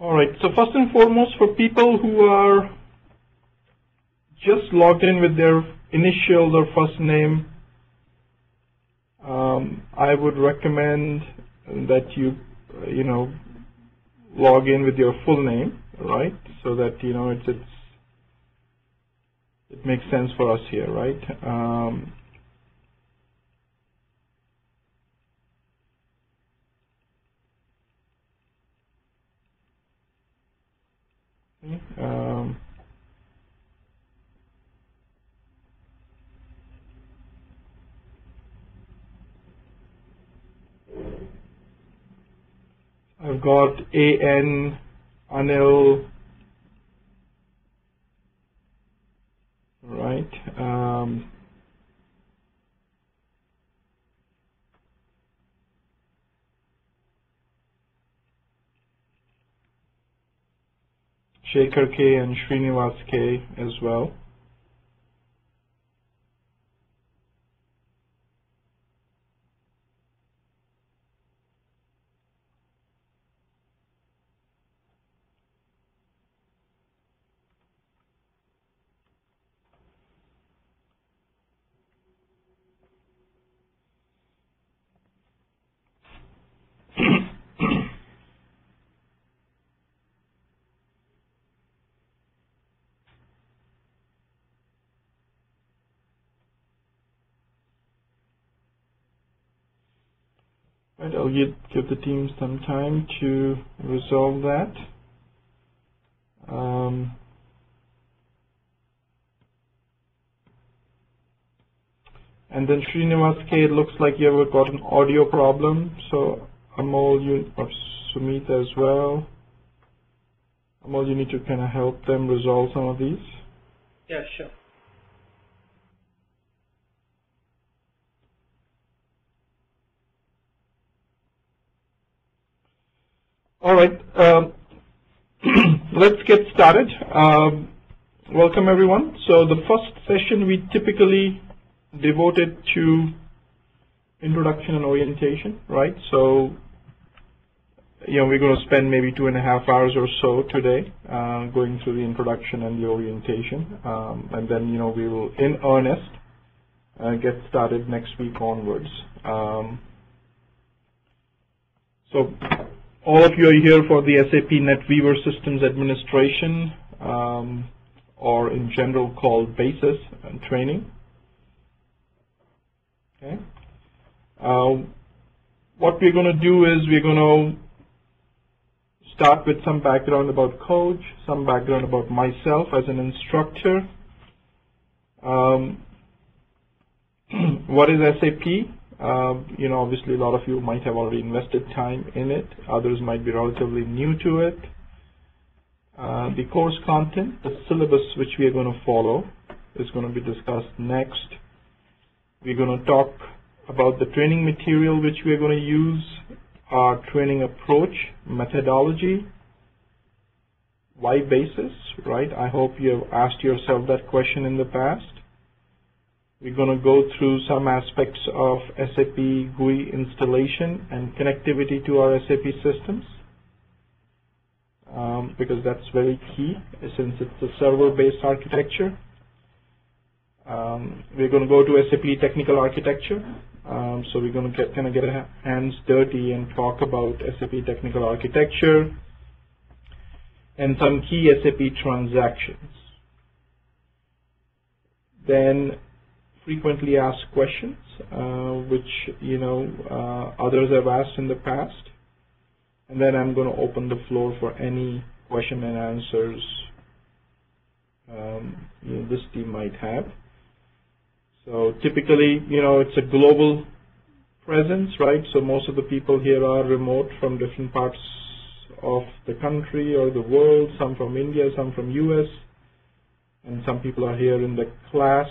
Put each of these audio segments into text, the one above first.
All right, so first and foremost, for people who are just logged in with their initials or first name, um, I would recommend that you, you know, log in with your full name, right? So that you know it's, it's it makes sense for us here, right? Um, um, I've got AN, Anil, right? Um, Shaker K and Srinivas K as well. Right, I'll give, give the team some time to resolve that. Um, and then Srinivas K, it looks like you have got an audio problem. So Amol, you or Sumit as well. Amol, you need to kind of help them resolve some of these. Yeah, sure. All right. Um, let's get started. Um, welcome, everyone. So the first session we typically devoted to introduction and orientation, right? So, you know, we're going to spend maybe two and a half hours or so today uh, going through the introduction and the orientation. Um, and then, you know, we will, in earnest, uh, get started next week onwards. Um, so all of you are here for the SAP NetWeaver Systems Administration, um, or in general called BASIS and training. Okay. Uh, what we're going to do is we're going to start with some background about Khoj, some background about myself as an instructor. Um, what is SAP? Um, you know, obviously a lot of you might have already invested time in it. Others might be relatively new to it. Uh, the course content, the syllabus which we are going to follow is going to be discussed next. We're going to talk about the training material which we are going to use, our training approach, methodology, why basis, right? I hope you have asked yourself that question in the past. We're going to go through some aspects of SAP GUI installation and connectivity to our SAP systems um, because that's very key since it's a server-based architecture. Um, we're going to go to SAP technical architecture. Um, so we're going to get kind of get our hands dirty and talk about SAP technical architecture and some key SAP transactions. Then frequently asked questions, uh, which you know uh, others have asked in the past, and then I'm going to open the floor for any question and answers um, you know, this team might have. So typically, you know, it's a global presence, right? So most of the people here are remote from different parts of the country or the world, some from India, some from US, and some people are here in the class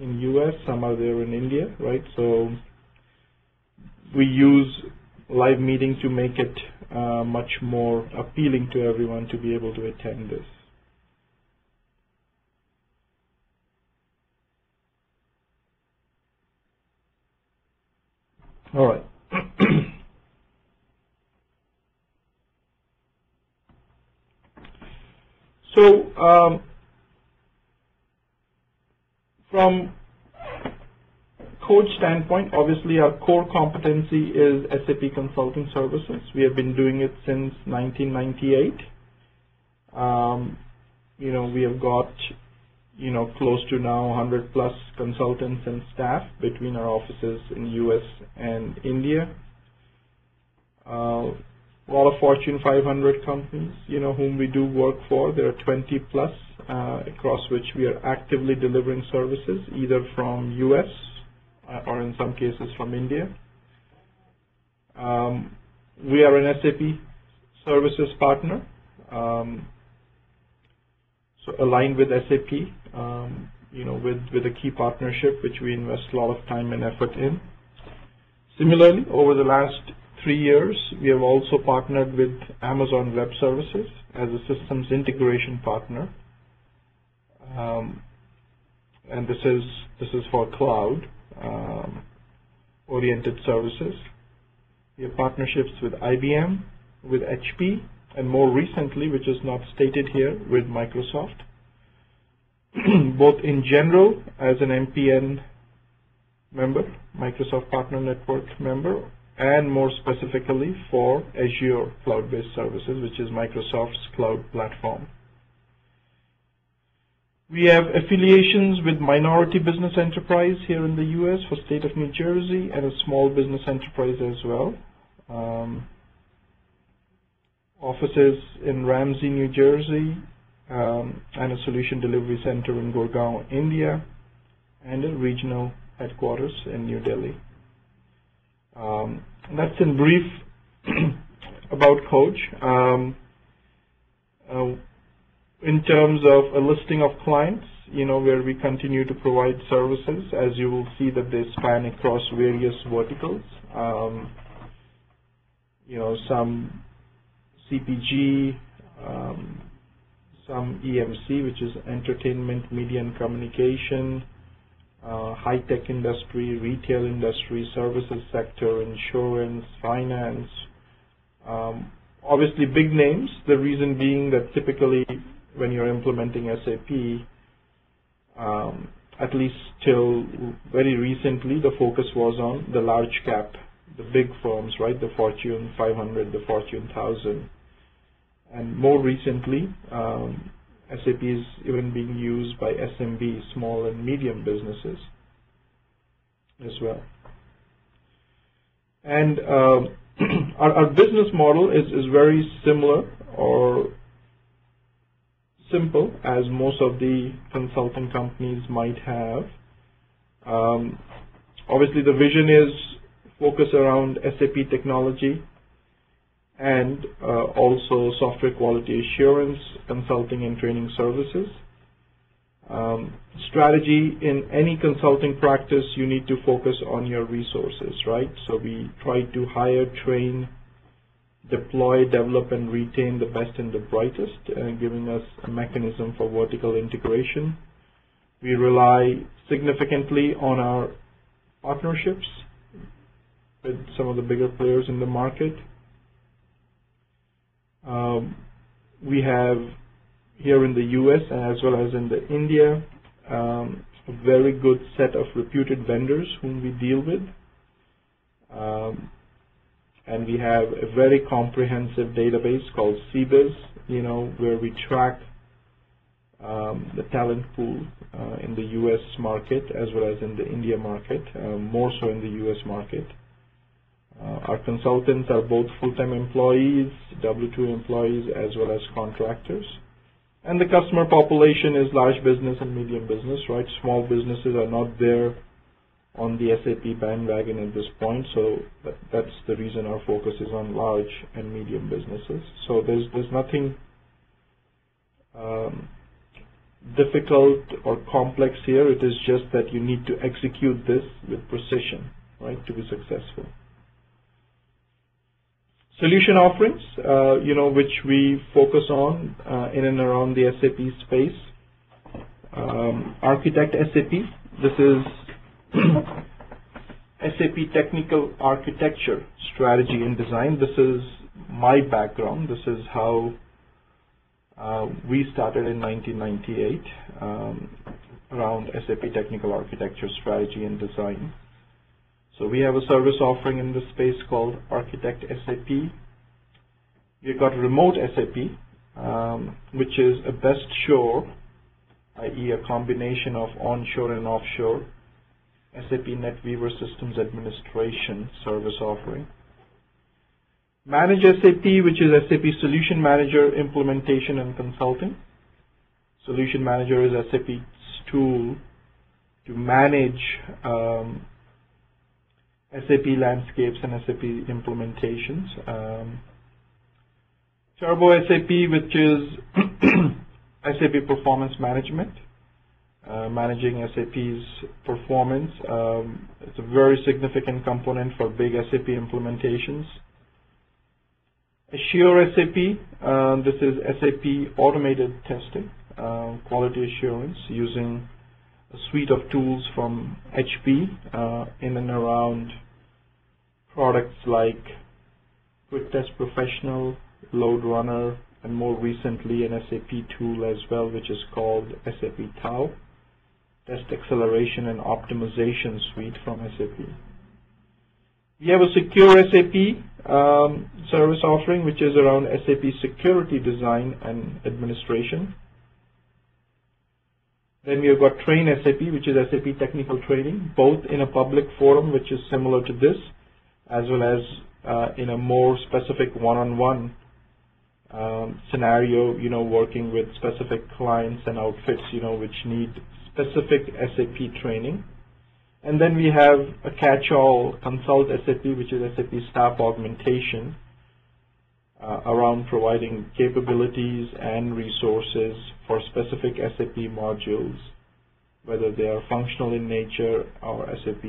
in US, some are there in India, right? So we use live meeting to make it uh, much more appealing to everyone to be able to attend this. All right. So um, from Khoj standpoint, obviously our core competency is SAP Consulting Services. We have been doing it since 1998. Um, you know, we have got, you know, close to now 100 plus consultants and staff between our offices in US and India. Uh, a lot of Fortune 500 companies, you know, whom we do work for. There are 20 plus uh, across which we are actively delivering services, either from US uh, or in some cases from India. Um, we are an SAP services partner, um, so aligned with SAP, um, you know, with, with a key partnership which we invest a lot of time and effort in. Similarly, over the last three years, we have also partnered with Amazon Web Services as a systems integration partner. Um, and this is this is for cloud um, oriented services. We have partnerships with IBM, with HP, and more recently, which is not stated here, with Microsoft, both in general as an MPN member, Microsoft Partner Network member, and more specifically for Azure cloud-based services, which is Microsoft's cloud platform. We have affiliations with Minority Business Enterprise here in the U.S. for state of New Jersey and a small business enterprise as well. Um, offices in Ramsey, New Jersey, um, and a solution delivery center in Gurgaon, India, and a regional headquarters in New Delhi. Um, that's in brief about Khoj. Um, uh, in terms of a listing of clients, you know, where we continue to provide services, as you will see that they span across various verticals. Um, you know, some CPG, um, some EMC, which is entertainment, media and communication, uh, high-tech industry, retail industry, services sector, insurance, finance. Um, obviously big names, the reason being that typically when you're implementing SAP, um, at least till very recently, the focus was on the large cap, the big firms, right? The Fortune 500, the Fortune 1000. And more recently, um, SAP is even being used by SMB, small and medium businesses as well. And uh, our, our, business model is, is very similar or simple as most of the consulting companies might have. Um, obviously, the vision is focus around SAP technology and uh, also software quality assurance, consulting and training services. Um, strategy in any consulting practice, you need to focus on your resources, right? So we try to hire, train, deploy, develop, and retain the best and the brightest, uh, giving us a mechanism for vertical integration. We rely significantly on our partnerships with some of the bigger players in the market. Um, we have here in the US as well as in the India um, a very good set of reputed vendors whom we deal with. Um, and we have a very comprehensive database called CBIZ, you know, where we track um, the talent pool uh, in the U.S. market as well as in the India market, uh, more so in the U.S. market. Uh, our consultants are both full-time employees, W-2 employees, as well as contractors. And the customer population is large business and medium business, right? Small businesses are not there on the SAP bandwagon at this point, so that, that's the reason our focus is on large and medium businesses. So there's there's nothing um, difficult or complex here. It is just that you need to execute this with precision, right, to be successful. Solution offerings, uh, you know, which we focus on uh, in and around the SAP space. Um, Architect SAP. This is SAP technical architecture, strategy and design. This is my background. This is how Uh, we started in 1998 um, around SAP Technical Architecture Strategy and Design. So we have a service offering in this space called Architect SAP. We've got Remote SAP, um, which is a best shore, i.e. a combination of onshore and offshore SAP NetWeaver Systems Administration service offering. Manage SAP, which is SAP Solution Manager Implementation and Consulting. Solution Manager is SAP's tool to manage um, SAP landscapes and SAP implementations. Um, Turbo SAP, which is SAP Performance Management, uh, managing SAP's performance. Um, it's a very significant component for big SAP implementations. Assure SAP, uh, this is SAP automated testing, uh, quality assurance using a suite of tools from HP uh, in and around products like Quick Test Professional, Load Runner, and more recently an SAP tool as well, which is called SAP TAO, Test Acceleration and Optimization Suite from SAP. We have a secure SAP um, service offering, which is around SAP security design and administration. Then we have got Train SAP, which is SAP technical training, both in a public forum, which is similar to this, as well as uh, in a more specific one-on-one um, scenario, you know, working with specific clients and outfits, you know, which need specific SAP training. And then we have a catch-all consult SAP, which is SAP staff augmentation around providing capabilities and resources for specific SAP modules, whether they are functional in nature or SAP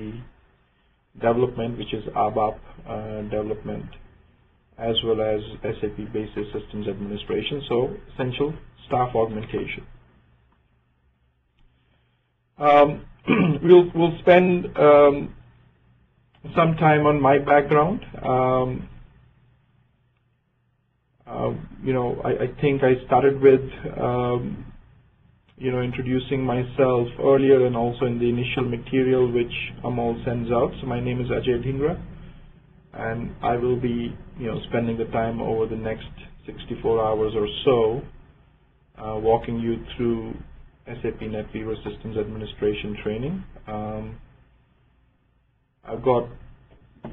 development, which is ABAP uh, development, as well as SAP Basis Systems Administration, so essential staff augmentation. Um, we'll, we'll spend um, some time on my background. Um, uh, you know, I, I, think I started with, um, you know, introducing myself earlier and also in the initial material which Amol sends out. So my name is Ajay Dhingra, and I will be, you know, spending the time over the next 64 hours or so uh, walking you through SAP NetWeaver Systems Administration training. Um, I've got a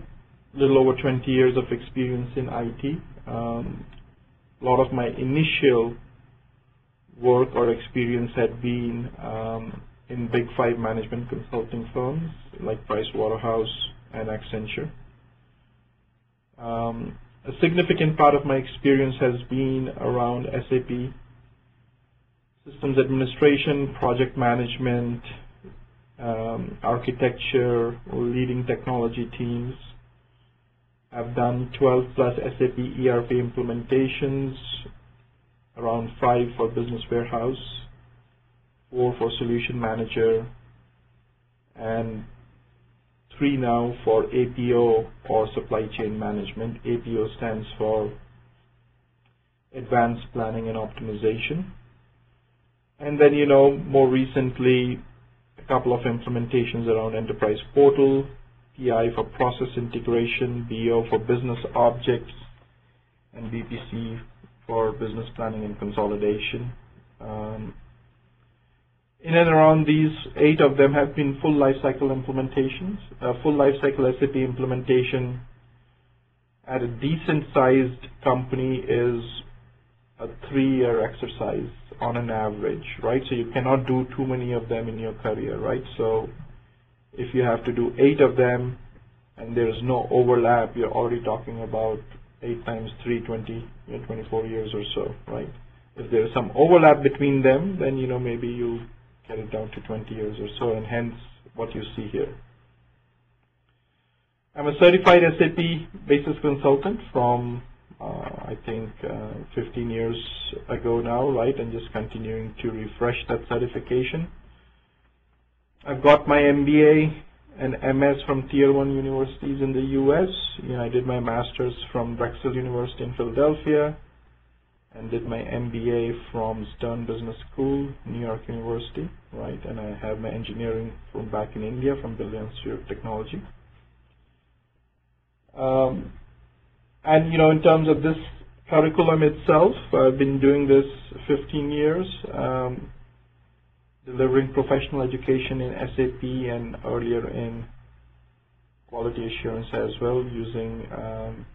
little over 20 years of experience in IT. Um, a lot of my initial work or experience had been um, in big five management consulting firms like Pricewaterhouse and Accenture. Um, a significant part of my experience has been around SAP systems administration, project management, um, architecture, leading technology teams. I've done 12 plus SAP ERP implementations, around five for business warehouse, four for solution manager, and three now for APO or supply chain management. APO stands for Advanced Planning and Optimization. And then, you know, more recently, a couple of implementations around Enterprise Portal, PI for process integration, BO for business objects, and BPC for business planning and consolidation. Um, in and around these, eight of them have been full lifecycle implementations. A full lifecycle SAP implementation at a decent sized company is a three-year exercise on an average, right? So you cannot do too many of them in your career, right? So if you have to do eight of them and there's no overlap, you're already talking about eight times three, 20, you know, 24 years or so, right? If there's some overlap between them, then, you know, maybe you get it down to 20 years or so, and hence what you see here. I'm a certified SAP basis consultant from uh, I think uh, 15 years ago now, right, and just continuing to refresh that certification. I've got my MBA and MS from Tier 1 universities in the U.S. You know, I did my master's from Drexel University in Philadelphia, and did my MBA from Stern Business School, New York University, right? And I have my engineering from back in India from Delhi Institute of Technology. Um, and you know, in terms of this curriculum itself, I've been doing this 15 years, um, delivering professional education in SAP and earlier in quality assurance as well using um,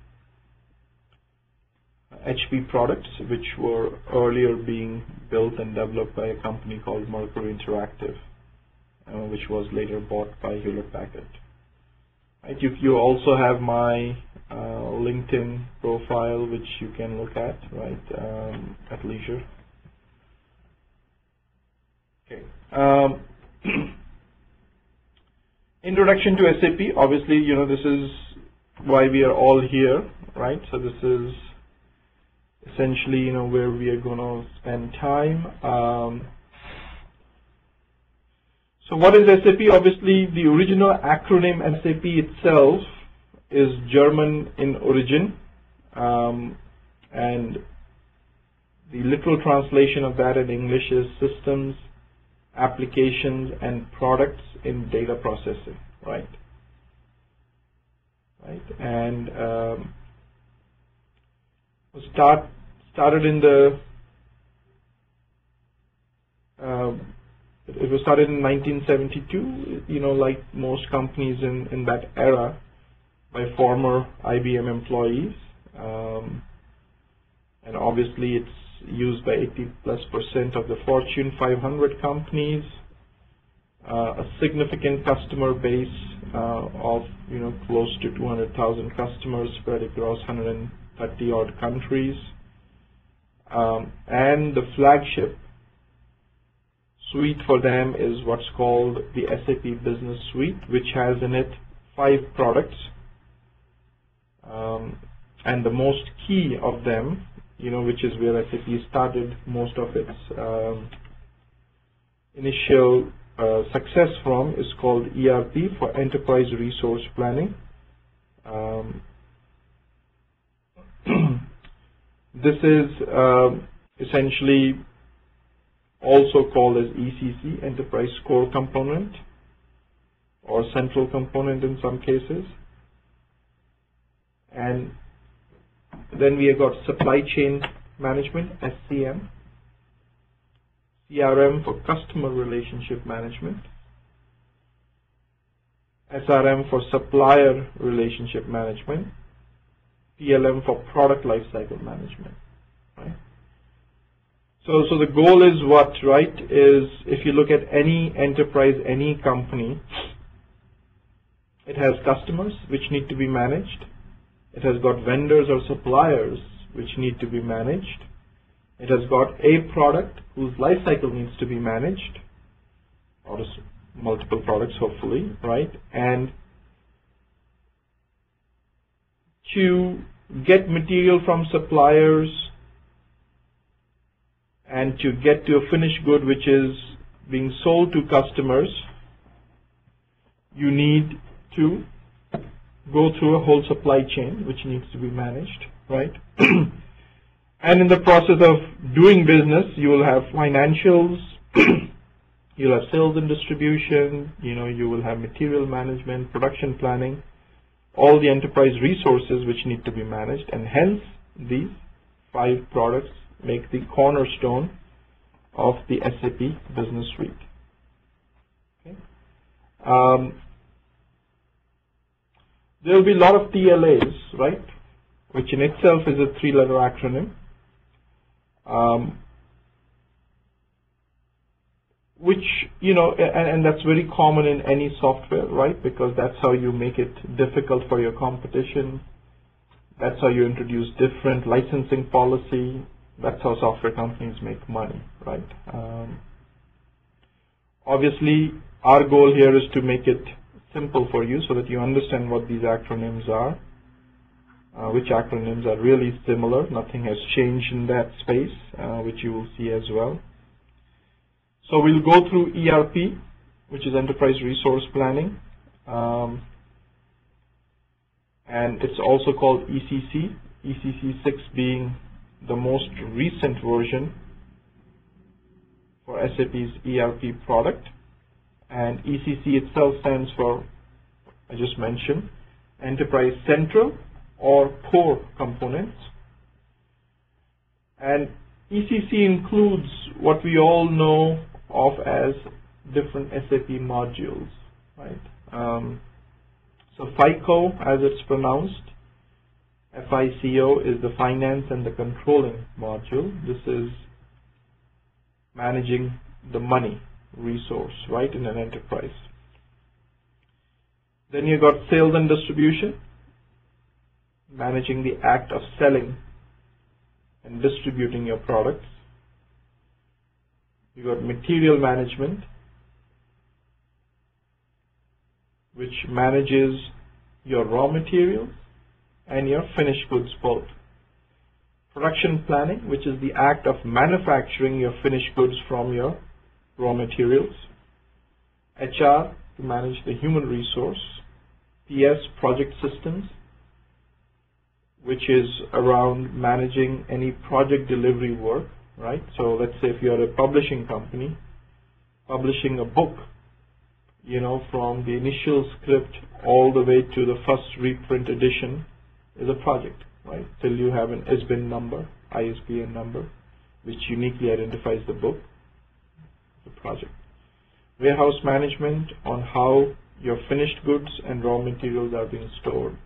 HP products, which were earlier being built and developed by a company called Mercury Interactive, uh, which was later bought by Hewlett Packard. Right, you, you also have my uh, LinkedIn profile, which you can look at, right, um, at leisure. Okay. Um, introduction to SAP. Obviously, you know, this is why we are all here, right? So this is essentially, you know, where we are going to spend time. Um, so what is SAP? Obviously, the original acronym SAP itself is German in origin, um, and the literal translation of that in English is Systems, Applications, and Products in Data Processing, right? Right, and um, start started in the uh, it was started in 1972 you know like most companies in in that era by former IBM employees um, and obviously it's used by 80 plus percent of the Fortune 500 companies uh, a significant customer base uh, of you know close to 200,000 customers spread across 130 odd countries. Um, and the flagship suite for them is what's called the SAP Business Suite, which has in it five products. Um, and the most key of them, you know, which is where SAP started most of its um, initial uh, success from, is called ERP for Enterprise Resource Planning. Um, this is uh, essentially also called as ECC, Enterprise Core Component, or Central Component in some cases. And then we have got Supply Chain Management, SCM, CRM for Customer Relationship Management, SRM for Supplier Relationship Management, PLM for product lifecycle management, right? So, so the goal is what, right, is if you look at any enterprise, any company, it has customers which need to be managed. It has got vendors or suppliers which need to be managed. It has got a product whose lifecycle needs to be managed, or multiple products hopefully, right? And to get material from suppliers and to get to a finished good which is being sold to customers, you need to go through a whole supply chain which needs to be managed, right? and in the process of doing business, you will have financials, you'll have sales and distribution, you know, you will have material management, production planning, all the enterprise resources which need to be managed and hence these five products make the cornerstone of the SAP Business Suite. Okay. Um, there will be a lot of TLAs, right, which in itself is a three-letter acronym. Um, which you know and, and, that's very common in any software right? Because that's how you make it difficult for your competition. That's how you introduce different licensing policy. That's how software companies make money right? Um, obviously our goal here is to make it simple for you so that you understand what these acronyms are uh, which acronyms are really similar nothing has changed in that space uh, which you will see as well so we'll go through ERP, which is Enterprise Resource Planning. Um, and it's also called ECC, ECC 6 being the most recent version for SAP's ERP product. And ECC itself stands for, I just mentioned, Enterprise Central or Core Components. And ECC includes what we all know of as different SAP modules, right? Um, so FICO, as it's pronounced, FICO is the finance and the controlling module. This is managing the money resource, right, in an enterprise. Then you got sales and distribution, managing the act of selling and distributing your products. You got material management, which manages your raw materials and your finished goods both. Production planning, which is the act of manufacturing your finished goods from your raw materials. HR, to manage the human resource. PS, project systems, which is around managing any project delivery work, right? So let's say if you're a publishing company, publishing a book, you know, from the initial script all the way to the first reprint edition is a project, right? Till you have an ISBN number, ISBN number, which uniquely identifies the book, project. Warehouse management on how your finished goods and raw materials are being stored.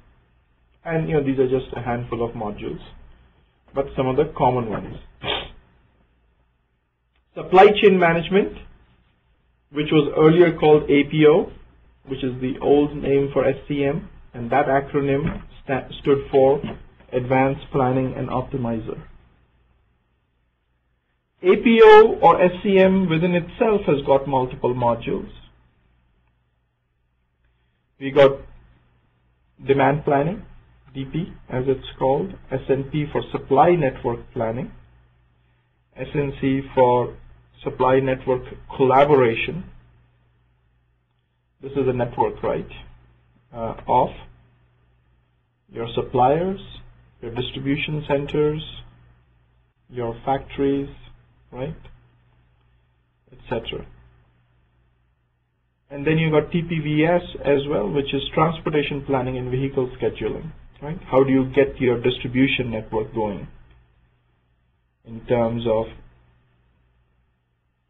And you know, these are just a handful of modules, but some of the common ones. Supply chain management, which was earlier called APO, which is the old name for SCM, and that acronym stood for Advanced Planning and Optimizer. APO or SCM within itself has got multiple modules. We got demand planning, DP as it's called, SNP for supply network planning, SNC for supply network collaboration. This is a network, right, uh, of your suppliers, your distribution centers, your factories, right, etc. And then you got TPVS as well, which is transportation planning and vehicle scheduling, right? How do you get your distribution network going in terms of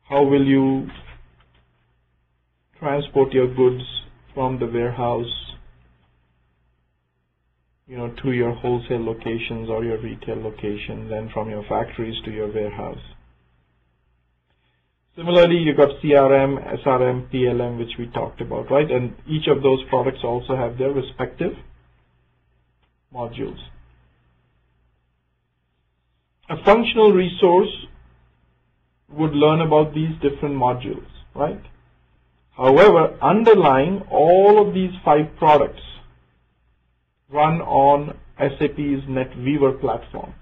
how will you transport your goods from the warehouse you know, to your wholesale locations or your retail locations and from your factories to your warehouse. Similarly, you've got CRM, SRM, PLM, which we talked about, right? And each of those products also have their respective modules. A functional resource would learn about these different modules, right? However, underlying all of these five products run on SAP's NetWeaver platform.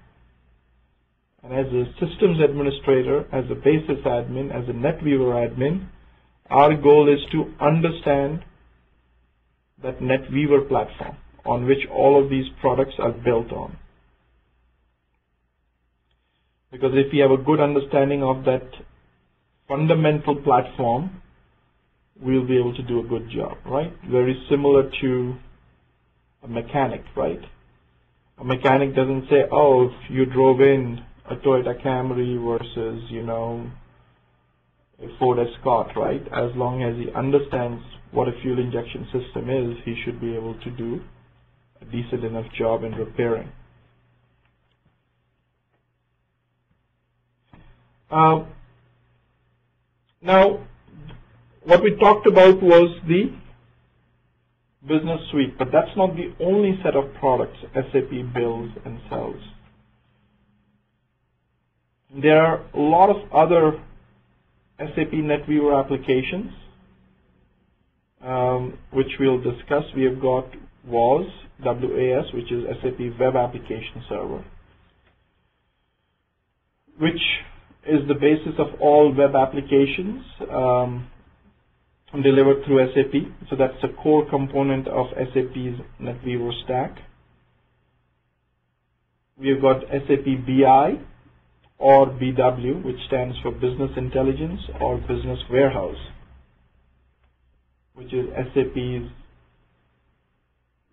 And as a systems administrator, as a basis admin, as a NetWeaver admin, our goal is to understand that NetWeaver platform on which all of these products are built on. Because if we have a good understanding of that fundamental platform, we'll be able to do a good job, right? Very similar to a mechanic, right? A mechanic doesn't say, oh, if you drove in a Toyota Camry versus, you know, a Ford Escort, right? As long as he understands what a fuel injection system is, he should be able to do a decent enough job in repairing. Uh, now, what we talked about was the Business Suite, but that's not the only set of products SAP builds and sells. There are a lot of other SAP NetWeaver applications, um, which we'll discuss. We have got WAS, WAS, which is SAP Web Application Server, which is the basis of all web applications. Um, delivered through SAP. So that's a core component of SAP's NetWeaver stack. We've got SAP BI or BW, which stands for Business Intelligence or Business Warehouse, which is SAP's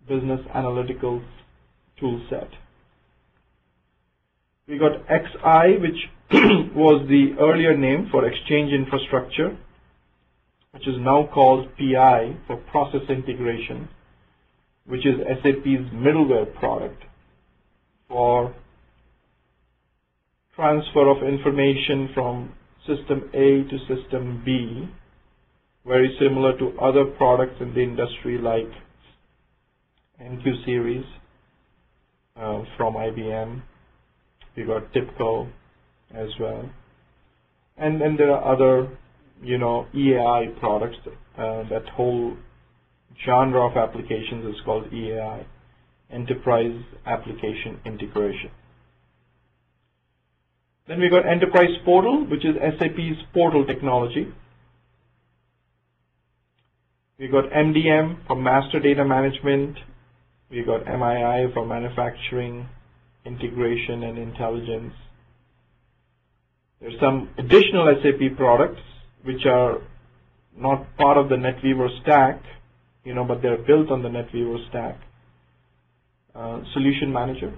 business analytical tool set. We got XI, which was the earlier name for Exchange Infrastructure, which is now called PI for Process Integration, which is SAP's middleware product for transfer of information from system A to system B, very similar to other products in the industry like MQ series uh, from IBM. We got TIBCO as well. And then there are other, you know, EAI products. Uh, that whole genre of applications is called EAI, Enterprise Application Integration. Then we got Enterprise Portal, which is SAP's portal technology. We got MDM for Master Data Management. We got MII for Manufacturing, Integration, and Intelligence. There's some additional SAP products which are not part of the NetWeaver stack, you know, but they're built on the NetWeaver stack. Uh, Solution Manager,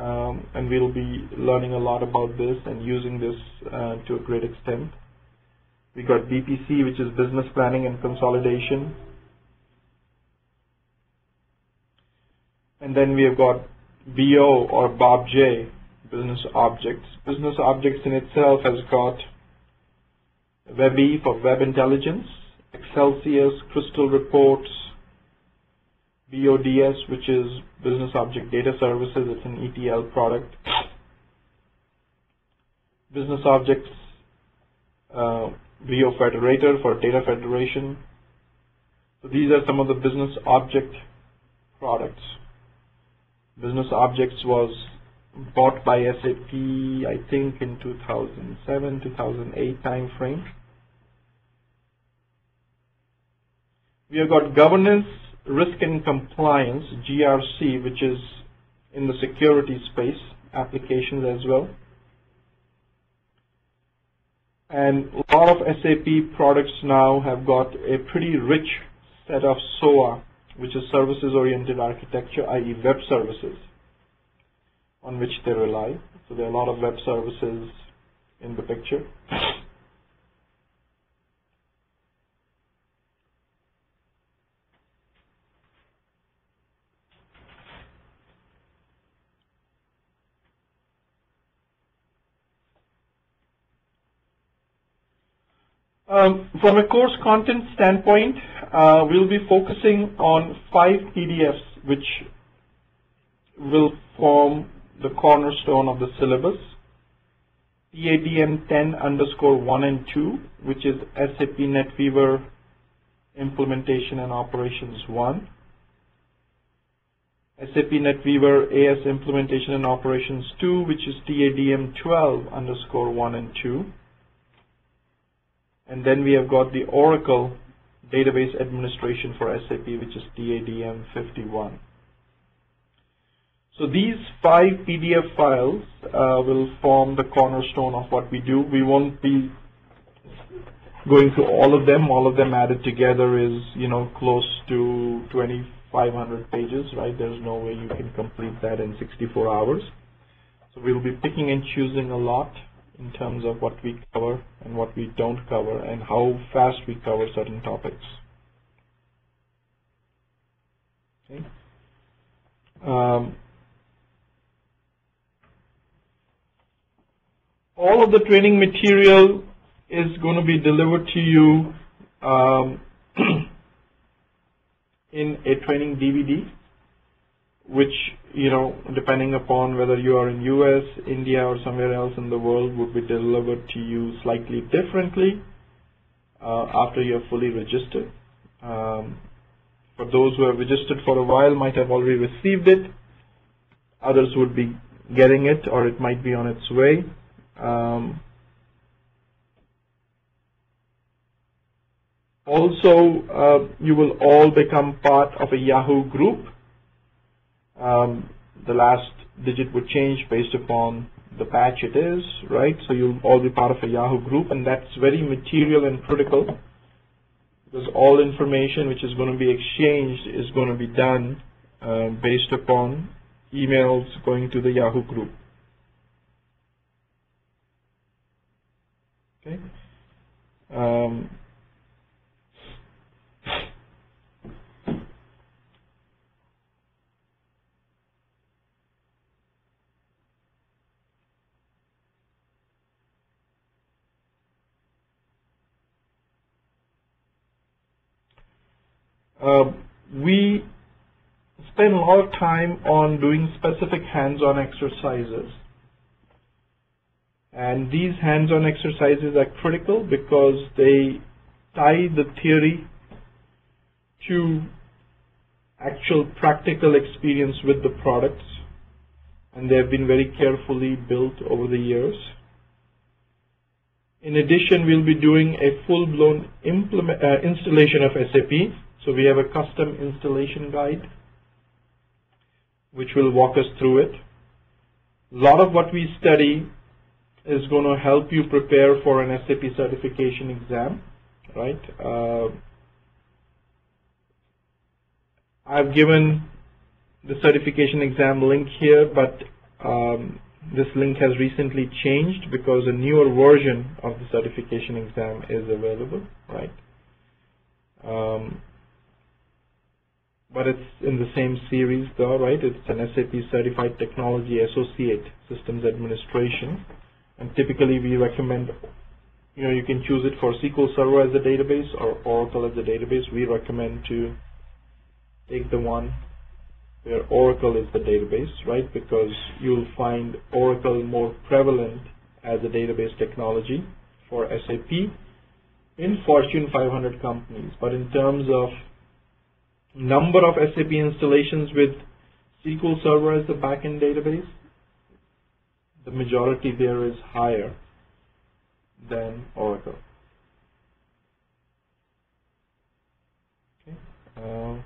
um, and we'll be learning a lot about this and using this uh, to a great extent. We got BPC, which is Business Planning and Consolidation. And then we have got BO or BOBJ, Business Objects. Business Objects in itself has got WebI for Web Intelligence, Xcelsius, Crystal Reports, BODS, which is Business Object Data Services. It's an ETL product. Business Objects uh, BO Federator for data federation. So these are some of the business object products. Business Objects was bought by SAP, I think, in 2007, 2008 timeframe. We have got governance risk and compliance, GRC, which is in the security space, applications as well. And a lot of SAP products now have got a pretty rich set of SOA, which is services-oriented architecture, i.e. web services, on which they rely. So there are a lot of web services in the picture. Um, from a course content standpoint, uh, we'll be focusing on five PDFs which will form the cornerstone of the syllabus. TADM 10 underscore 1 and 2, which is SAP NetWeaver Implementation and Operations 1. SAP NetWeaver AS Implementation and Operations 2, which is TADM 12 underscore 1 and 2. And then we have got the Oracle Database Administration for SAP, which is TADM 51. So these five PDF files uh, will form the cornerstone of what we do. We won't be going through all of them. All of them added together is, you know, close to 2,500 pages, right? There's no way you can complete that in 64 hours. So we'll be picking and choosing a lot in terms of what we cover and what we don't cover and how fast we cover certain topics. Okay. Um, all of the training material is going to be delivered to you um, in a training DVD which, you know, depending upon whether you are in US, India, or somewhere else in the world, would be delivered to you slightly differently uh, after you're fully registered. Um, for those who have registered for a while might have already received it. Others would be getting it or it might be on its way. Um, also, uh, you will all become part of a Yahoo group um, the last digit would change based upon the batch it is, right? So you'll all be part of a Yahoo group, and that's very material and critical because all information which is going to be exchanged is going to be done uh, based upon emails going to the Yahoo group. Okay. Um, uh, we spend a lot of time on doing specific hands-on exercises. And these hands-on exercises are critical because they tie the theory to actual practical experience with the products and they have been very carefully built over the years. In addition, we'll be doing a full-blown uh, installation of SAP. So we have a custom installation guide which will walk us through it. A lot of what we study is going to help you prepare for an SAP certification exam, right? Uh, I've given the certification exam link here, but um, this link has recently changed because a newer version of the certification exam is available, right? Um, but it's in the same series though, right? It's an SAP Certified Technology Associate Systems Administration. And typically we recommend, you know, you can choose it for SQL Server as a database or Oracle as a database. We recommend to take the one where Oracle is the database, right? Because you'll find Oracle more prevalent as a database technology for SAP in Fortune 500 companies. But in terms of number of SAP installations with SQL Server as the backend database, the majority there is higher than Oracle. Okay. Uh,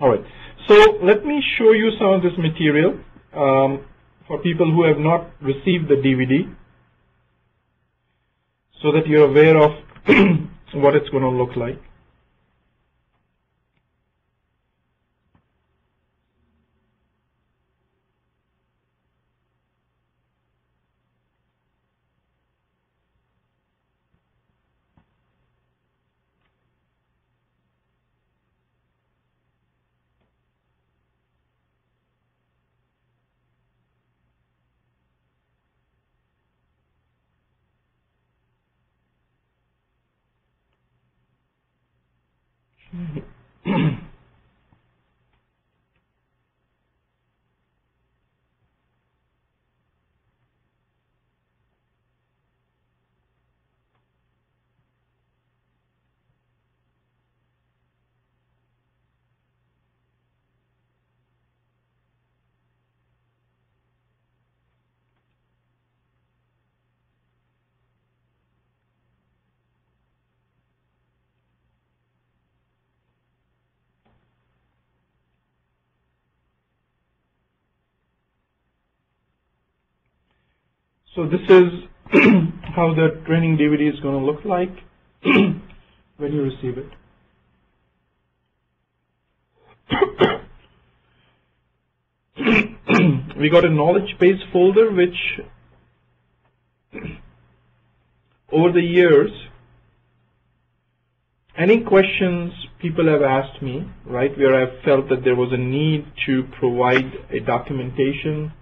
All right. So let me show you some of this material um, for people who have not received the DVD so that you're aware of what it's going to look like. So this is how the training DVD is going to look like when you receive it. we got a knowledge base folder which over the years any questions people have asked me, right, where I've felt that there was a need to provide a documentation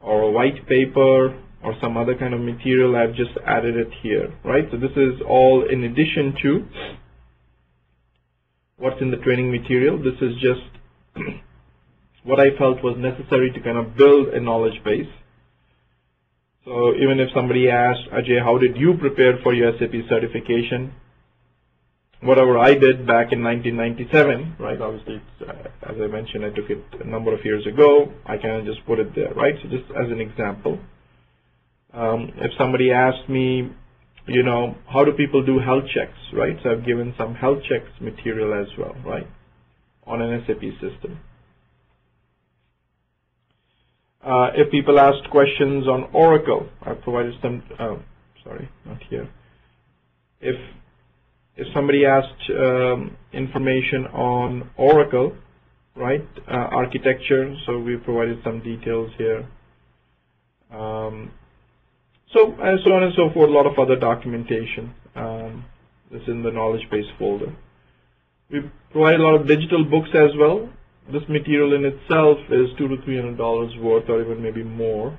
or a white paper or some other kind of material, I've just added it here, right? So this is all in addition to what's in the training material. This is just what I felt was necessary to kind of build a knowledge base. So even if somebody asked, Ajay, how did you prepare for your SAP certification? Whatever I did back in 1997, right? Obviously, uh, as I mentioned, I took it a number of years ago. I kind of just put it there, right? So just as an example. Um, if somebody asked me, you know, how do people do health checks, right? So I've given some health checks material as well, right, on an SAP system. Uh, if people asked questions on Oracle, I've provided some, uh, sorry, not here. If, if somebody asked um, information on Oracle, right, uh, architecture, so we provided some details here. Um, so, and so on and so forth, a lot of other documentation um, in the knowledge base folder. We provide a lot of digital books as well. This material in itself is two to three hundred dollars worth, or even maybe more.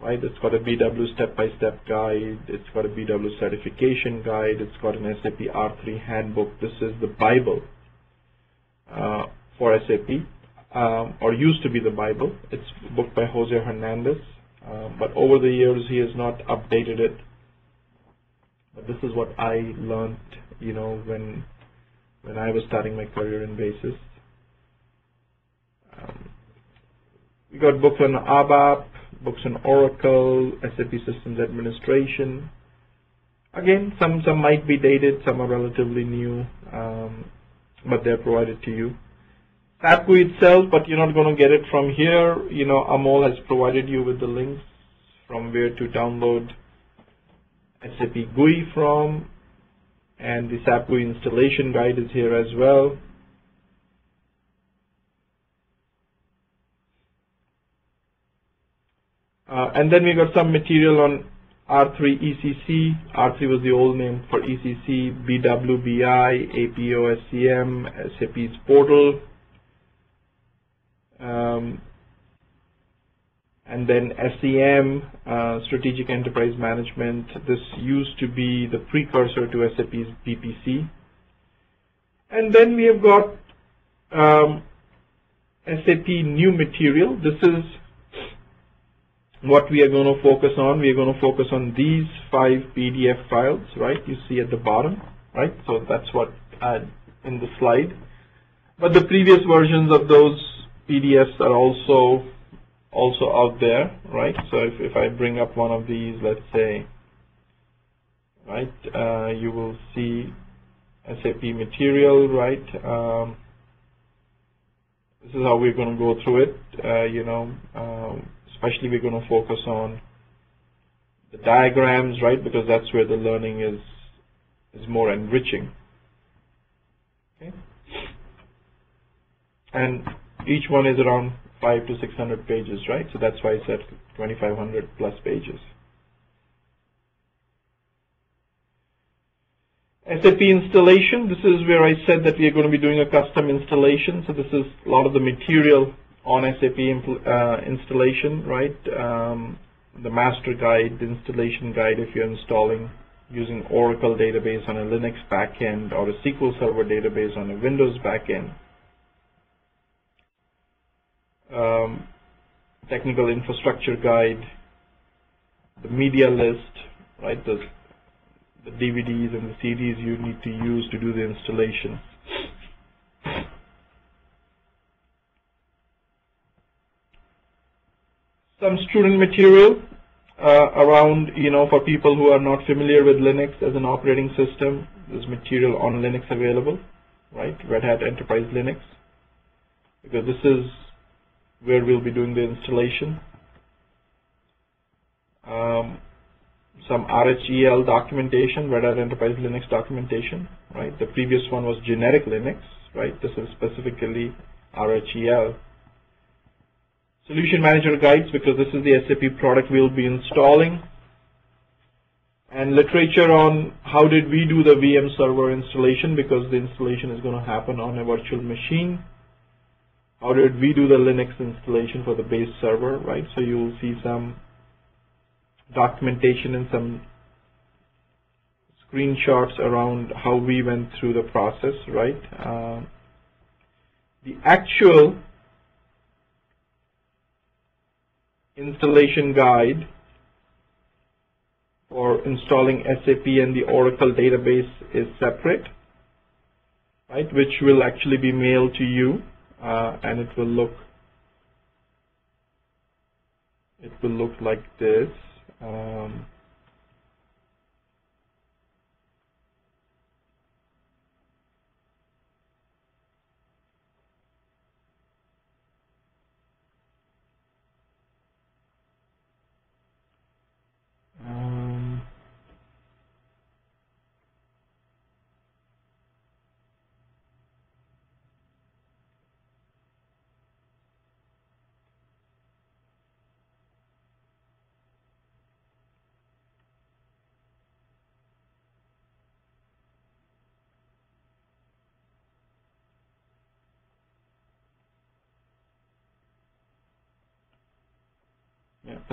Right? It's got a BW step-by-step guide. It's got a BW certification guide. It's got an SAP R3 handbook. This is the Bible uh, for SAP, um, or used to be the Bible. It's a book by Jose Hernandez. Um, but over the years, he has not updated it. But this is what I learned, you know, when when I was starting my career in Basis. Um, we got books on ABAP, books on Oracle, SAP Systems Administration. Again, some some might be dated, some are relatively new, um, but they're provided to you. SAP GUI itself, but you're not going to get it from here. You know, Amol has provided you with the links from where to download SAP GUI from, and the SAP GUI installation guide is here as well. Uh, and then we got some material on R3 ECC. R3 was the old name for ECC, BWBI, APO SCM, SAP's portal, um, and then SEM, uh, Strategic Enterprise Management. This used to be the precursor to SAP's BPC. And then we have got um, SAP new material. This is what we are going to focus on. We are going to focus on these five PDF files, right? You see at the bottom, right? So that's what uh, in the slide. But the previous versions of those PDFs are also also out there, right? So if, if I bring up one of these, let's say, right, uh, you will see SAP material, right? Um, this is how we're going to go through it, uh, you know, um, especially we're going to focus on the diagrams, right, because that's where the learning is is more enriching. Okay. And each one is around five to 600 pages, right? So that's why I said 2,500 plus pages. SAP installation, this is where I said that we are going to be doing a custom installation. So this is a lot of the material on SAP uh, installation, right? Um, the master guide, the installation guide if you're installing using Oracle database on a Linux backend or a SQL Server database on a Windows backend um, technical infrastructure guide, the media list, right, the, the DVDs and the CDs you need to use to do the installation. Some student material uh, around, you know, for people who are not familiar with Linux as an operating system, there's material on Linux available, right, Red Hat Enterprise Linux, because this is where we'll be doing the installation. Um, some RHEL documentation, Red Hat Enterprise Linux documentation, right? The previous one was generic Linux, right? This is specifically RHEL. Solution Manager guides, because this is the SAP product we'll be installing. and literature on how did we do the VM server installation because the installation is going to happen on a virtual machine. How did we do the Linux installation for the base server, right? So you will see some documentation and some screenshots around how we went through the process, right? Uh, the actual installation guide for installing SAP and the Oracle database is separate, right, which will actually be mailed to you, uh, and it will look it will look like this. Um, Yeah,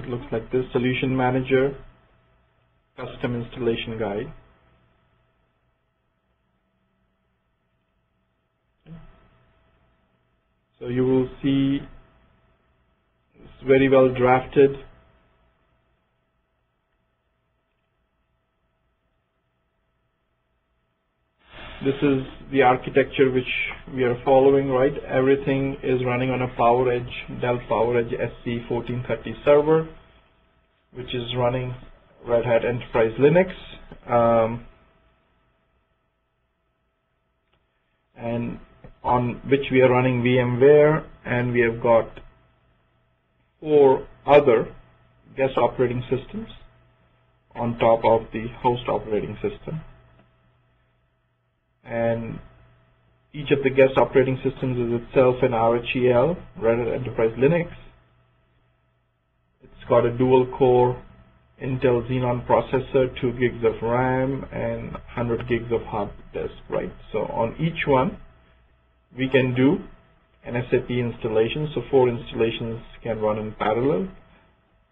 looks like this solution manager custom installation guide. So you will see it's very well drafted. This is the architecture which we are following, right? Everything is running on a PowerEdge, Dell PowerEdge SC1430 server, which is running Red Hat Enterprise Linux. Um, and on which we are running VMware, and we have got four other guest operating systems on top of the host operating system and each of the guest operating systems is itself an RHEL, Red Hat Enterprise Linux. It's got a dual core Intel Xenon processor, 2 gigs of RAM, and 100 gigs of hard disk, right? So on each one, we can do an SAP installation, so four installations can run in parallel.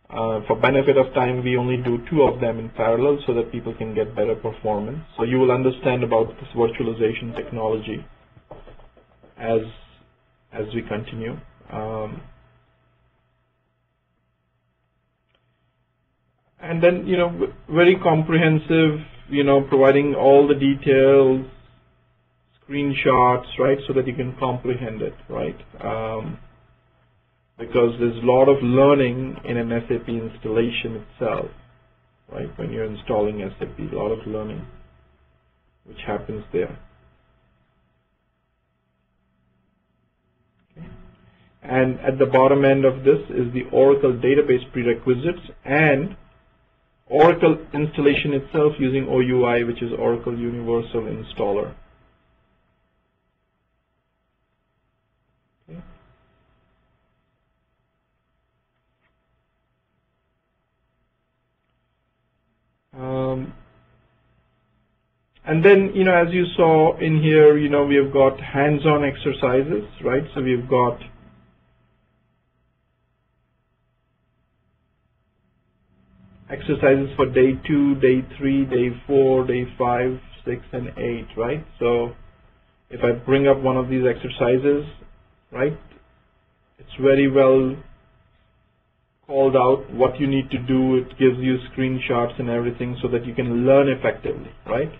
Uh, for benefit of time, we only do two of them in parallel so that people can get better performance. So you will understand about this virtualization technology as as we continue. Um, and then, you know, very comprehensive, you know, providing all the details, screenshots, right, so that you can comprehend it, right? Um, because there's a lot of learning in an SAP installation itself, right? When you're installing SAP, a lot of learning which happens there. Okay. And at the bottom end of this is the Oracle database prerequisites and Oracle installation itself using OUI, which is Oracle Universal Installer. Um, and then, you know, as you saw in here, you know, we have got hands-on exercises, right? So we've got exercises for day two, day three, day four, day five, six, and eight, right? So if I bring up one of these exercises, right, it's very well called out what you need to do. It gives you screenshots and everything so that you can learn effectively, right?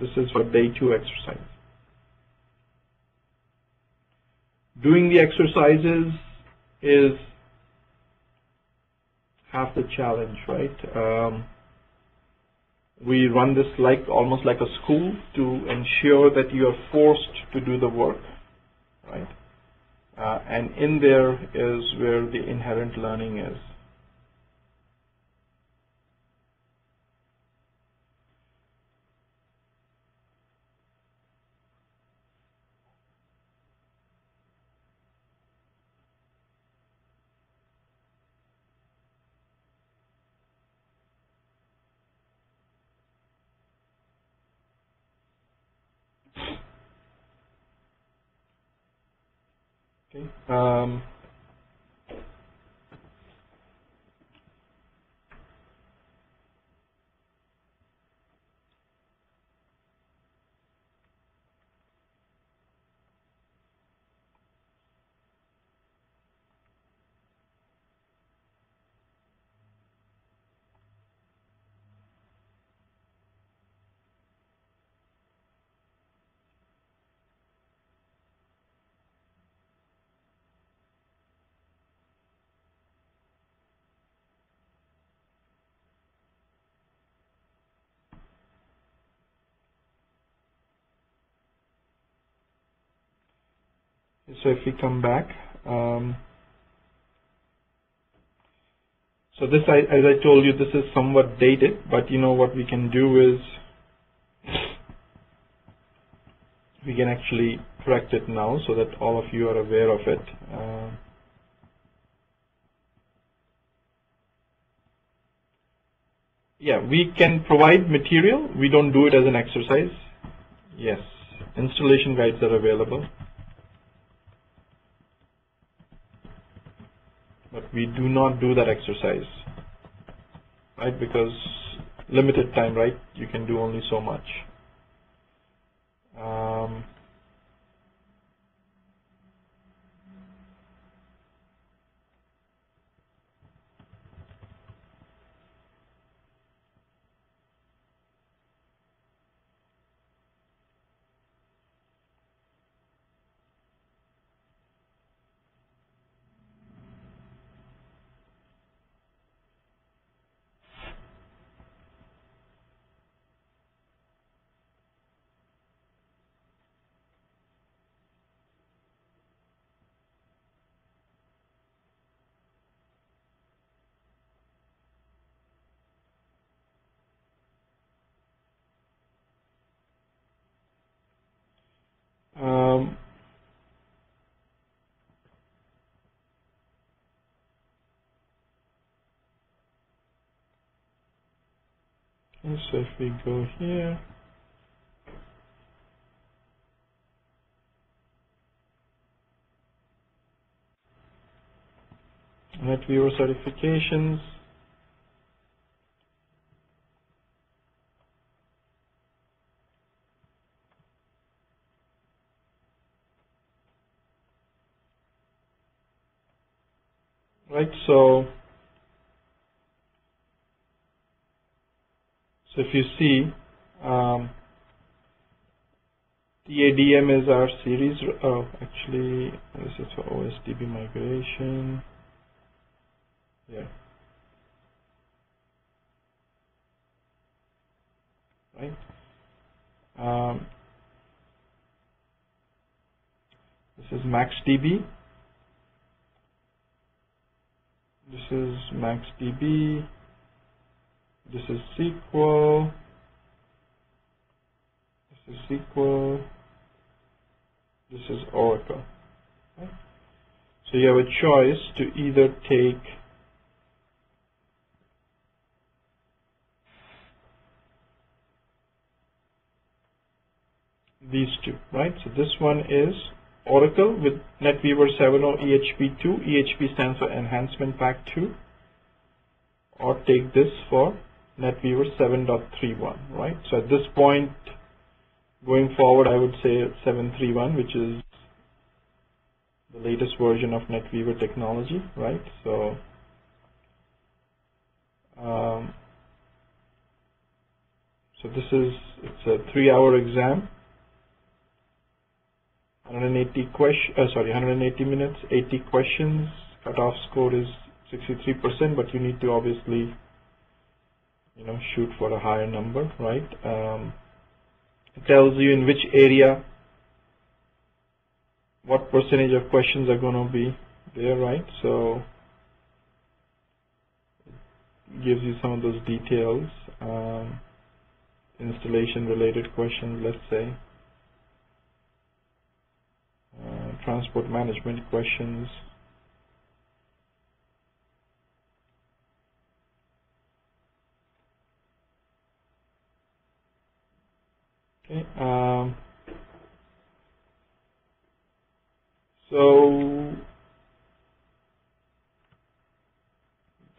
This is for day two exercise. Doing the exercises is half the challenge, right? Um, we run this like almost like a school to ensure that you are forced to do the work, right? Uh, and in there is where the inherent learning is. Okay. Um, so if we come back, um, so this, I, as I told you, this is somewhat dated, but you know what we can do is we can actually correct it now so that all of you are aware of it. Uh, yeah, we can provide material. We don't do it as an exercise. Yes, installation guides are available. But we do not do that exercise, right? Because limited time, right? You can do only so much. Um, okay, so if we go here, NetWeaver certifications, right? So, so if you see, um, TADM is our series. Oh, actually, this is for OSDB migration. Yeah. Right. Um, this is MaxDB. This is MaxDB. This is SQL. This is SQL. This is Oracle. Okay. So you have a choice to either take these two, right? So this one is Oracle with NetWeaver 7.0 EHP 2. EHP stands for Enhancement Pack 2. Or take this for NetWeaver 7.31, right? So at this point, going forward, I would say 7.31, which is the latest version of NetWeaver technology, right? So, um, so this is, it's a three hour exam 180 question, uh, sorry, 180 minutes, 80 questions. Cutoff score is 63%, but you need to obviously, you know, shoot for a higher number, right? Um, it tells you in which area, what percentage of questions are going to be there, right? So, it gives you some of those details, um, installation related questions, let's say. Uh, transport management questions. Okay. Um, so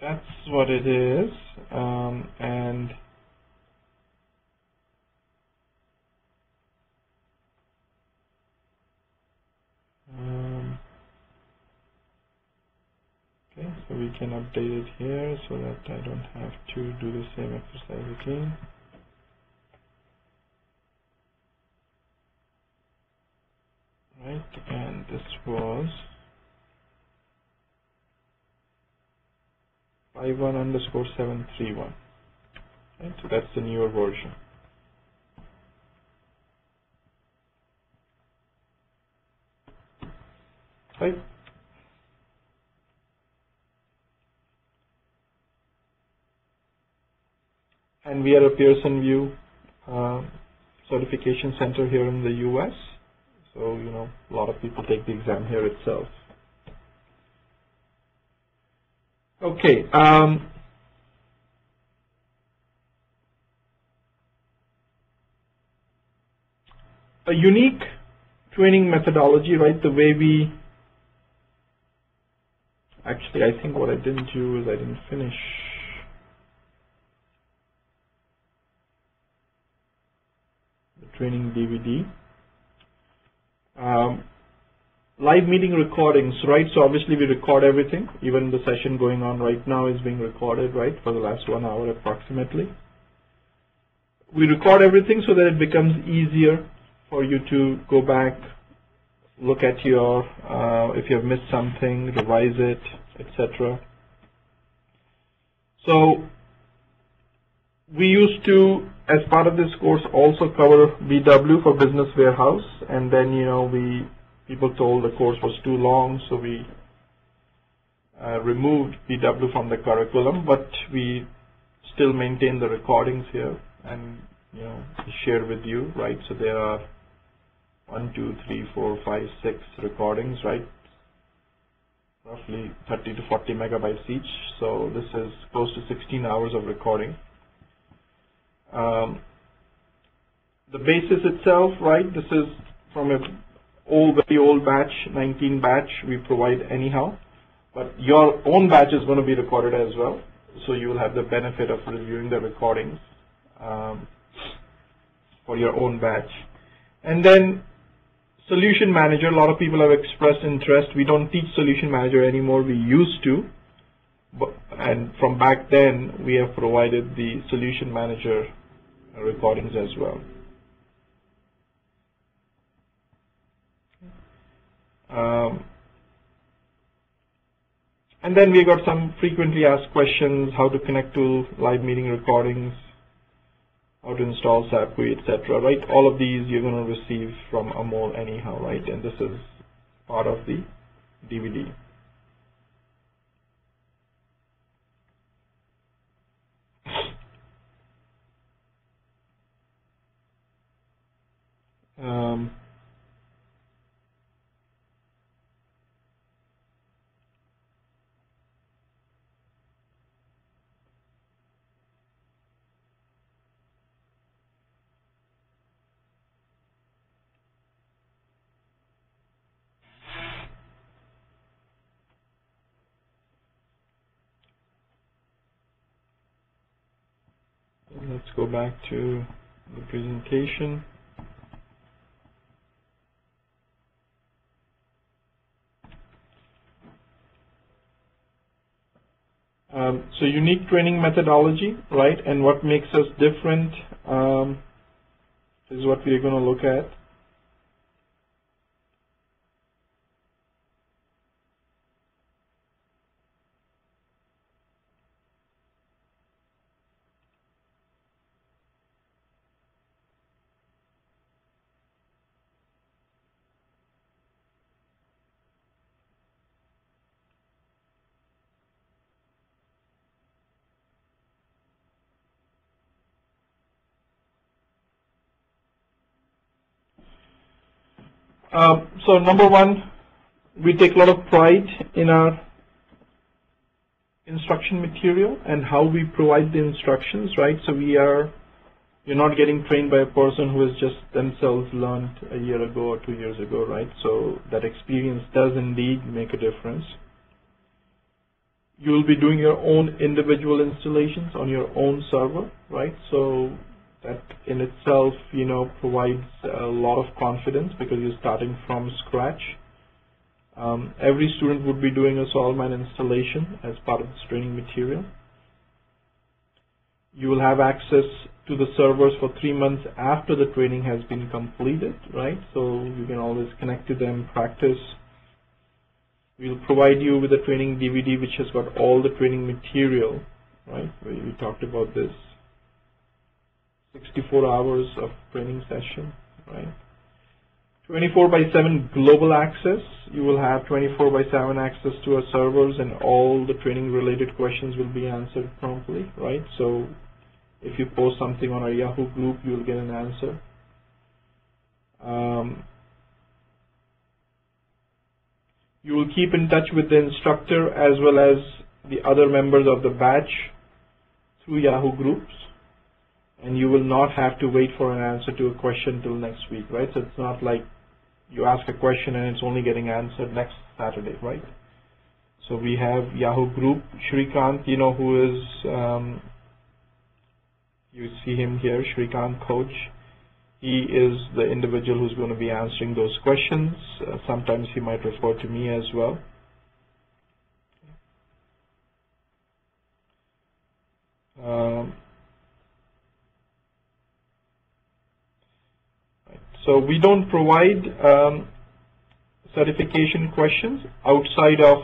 that's what it is. Um, and um, okay, so we can update it here so that I don't have to do the same exercise again. Right, and this was 51 underscore 731. Right, so that's the newer version. Right. And we are a Pearson VUE uh, certification center here in the US. So, you know, a lot of people take the exam here itself. Okay. Um, a unique training methodology, right? The way we actually, I think what I didn't do is I didn't finish. the training DVD. Um, live meeting recordings, right? So obviously we record everything. Even the session going on right now is being recorded, right, for the last one hour approximately. We record everything so that it becomes easier for you to go back, look at your, uh, if you have missed something, revise it, etc. So we used to, as part of this course, also cover BW for Business Warehouse, and then you know we people told the course was too long, so we uh, removed BW from the curriculum, but we still maintain the recordings here and you know share with you, right? So there are one, two, three, four, five, six recordings, right? Roughly 30 to 40 megabytes each. So this is close to 16 hours of recording. Um, the basis itself, right? This is from a old, very old batch, 19 batch we provide anyhow. But your own batch is going to be recorded as well. So you will have the benefit of reviewing the recordings um, for your own batch. And then Solution Manager, a lot of people have expressed interest. We don't teach Solution Manager anymore. We used to. But, and from back then, we have provided the Solution Manager recordings as well. Um, and then we got some frequently asked questions, how to connect to live meeting recordings, how to install SAP GUI, etc. Right? All of these you're going to receive from Amol anyhow, right? And this is part of the DVD. Um, let's go back to the presentation. Um, so unique training methodology, right? And what makes us different um, is what we're going to look at. Um, so number one, we take a lot of pride in our instruction material and how we provide the instructions, right? So we are, you're not getting trained by a person who has just themselves learned a year ago or two years ago, right? So that experience does indeed make a difference. you will be doing your own individual installations on your own server, right? So that in itself, you know, provides a lot of confidence because you're starting from scratch. Um, every student would be doing a Solman installation as part of this training material. You will have access to the servers for three months after the training has been completed, right? So you can always connect to them, practice. We'll provide you with a training DVD which has got all the training material, right? We talked about this. 64 hours of training session, right? 24 by 7 global access. You will have 24 by 7 access to our servers and all the training related questions will be answered promptly, right? So if you post something on our Yahoo group, you'll get an answer. Um, you will keep in touch with the instructor as well as the other members of the batch through Yahoo groups and you will not have to wait for an answer to a question till next week, right? So it's not like you ask a question and it's only getting answered next Saturday, right? So we have Yahoo Group, Shrikant, you know, who is, um, you see him here, Shrikant Coach. He is the individual who's going to be answering those questions. Uh, sometimes he might refer to me as well. Um, So we don't provide um, certification questions outside of,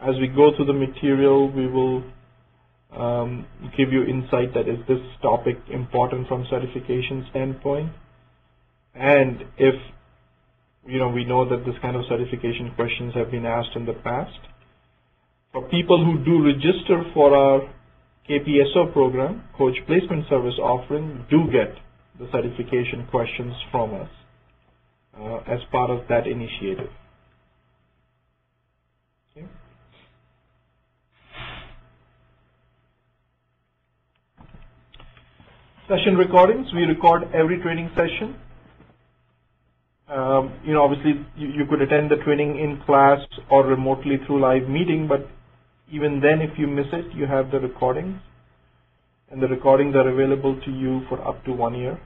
as we go through the material, we will um, give you insight that is this topic important from certification standpoint. And if you know, we know that this kind of certification questions have been asked in the past. For people who do register for our KPSO program, Khoj Placement Service offering, do get the certification questions from us uh, as part of that initiative. Okay. Session recordings, we record every training session. Um, you know, obviously you, you could attend the training in class or remotely through live meeting, but even then if you miss it, you have the recordings and the recordings are available to you for up to one year.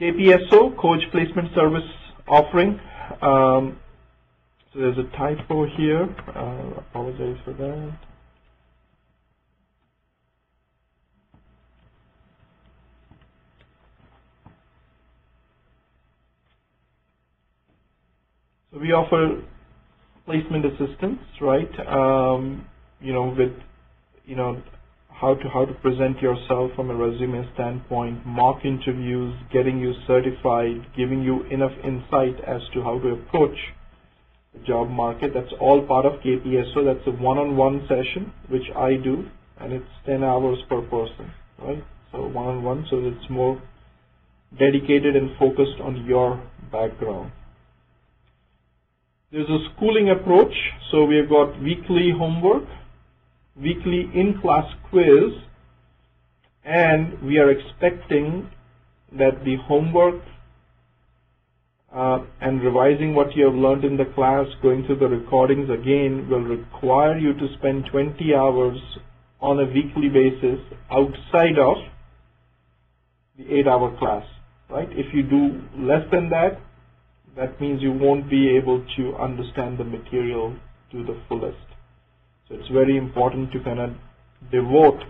KPSO, Khoj Placement Service offering. Um, so there's a typo here. Uh, apologize for that. So we offer placement assistance, right? Um, you know, with you know how to how to present yourself from a resume standpoint, mock interviews, getting you certified, giving you enough insight as to how to approach the job market. That's all part of KPSO. That's a one-on-one -on -one session which I do, and it's 10 hours per person, right? So one-on-one, -on -one, so it's more dedicated and focused on your background. There's a schooling approach. So we've got weekly homework, weekly in-class quiz and we are expecting that the homework uh, and revising what you have learned in the class, going through the recordings again, will require you to spend 20 hours on a weekly basis outside of the 8-hour class, right? If you do less than that, that means you won't be able to understand the material to the fullest. So it's very important to kind of devote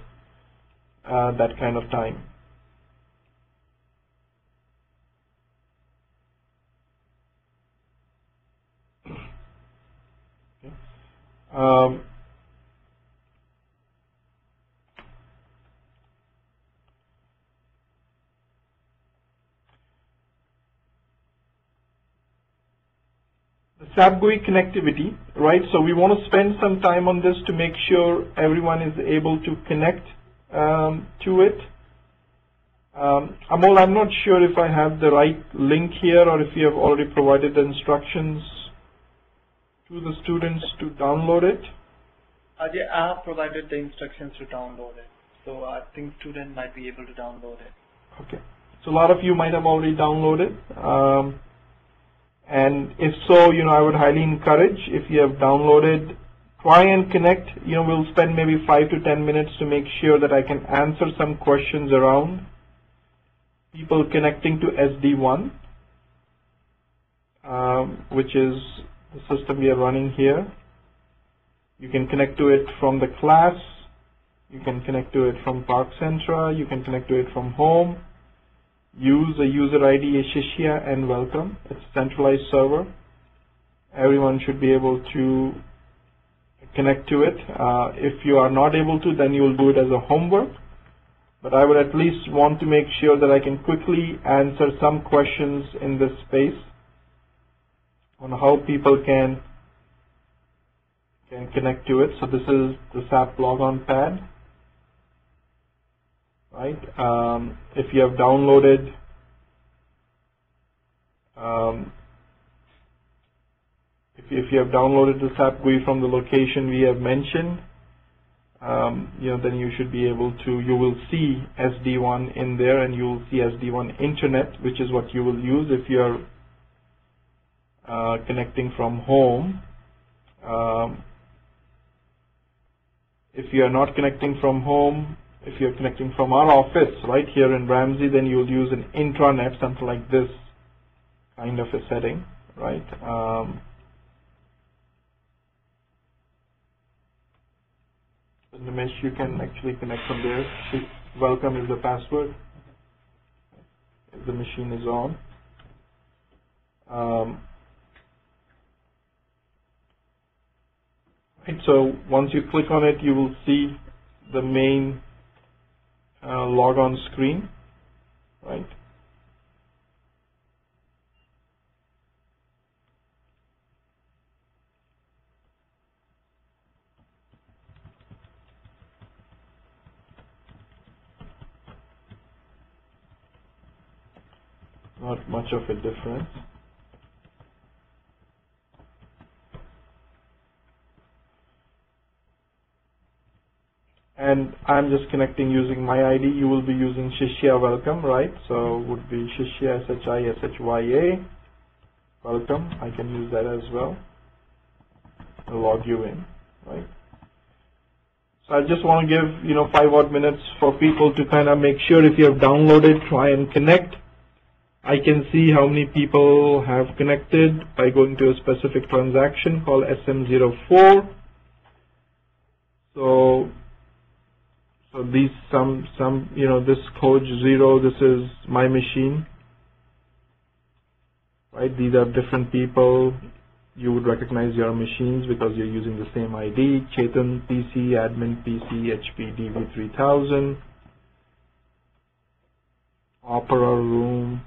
uh, that kind of time. Okay. Um, SAP GUI connectivity, right? So we want to spend some time on this to make sure everyone is able to connect um, to it. Um, Amol, I'm not sure if I have the right link here or if you have already provided the instructions to the students to download it. Ajay, I have provided the instructions to download it. So I think student might be able to download it. Okay. So a lot of you might have already downloaded. Um, And if so, you know, I would highly encourage if you have downloaded, try and connect. You know, we'll spend maybe five to ten minutes to make sure that I can answer some questions around people connecting to SD1, um, which is the system we are running here. You can connect to it from the class. You can connect to it from ParkCentra. You can connect to it from home use a user ID Shishya and welcome. It's a centralized server. Everyone should be able to connect to it. Uh, if you are not able to, then you will do it as a homework. But I would at least want to make sure that I can quickly answer some questions in this space on how people can can connect to it. So this is the SAP logon pad right? Um, if you have downloaded um, if, if you have downloaded the SAP GUI from the location we have mentioned, um, you know, then you should be able to, you will see SD1 in there and you will see SD1 Internet, which is what you will use if you're uh, connecting from home. Um, if you are not connecting from home, if you're connecting from our office right here in Ramsey, then you'll use an intranet, something like this kind of a setting, right? Um, mesh you can actually connect from there. Welcome is the password. If the machine is on. Um, right, so once you click on it, you will see the main uh, log on screen, right? Not much of a difference. And I'm just connecting using my ID. You will be using Shishya welcome, right? So would be Shishya S-H-I-S-H-Y-A welcome. I can use that as well. I'll log you in, right? So I just want to give, you know, five odd minutes for people to kind of make sure if you have downloaded, try and connect. I can see how many people have connected by going to a specific transaction called SM04. So so these some some you know this code zero this is my machine. Right? These are different people. You would recognize your machines because you're using the same ID Chetan PC admin PC HP DV3000 opera room.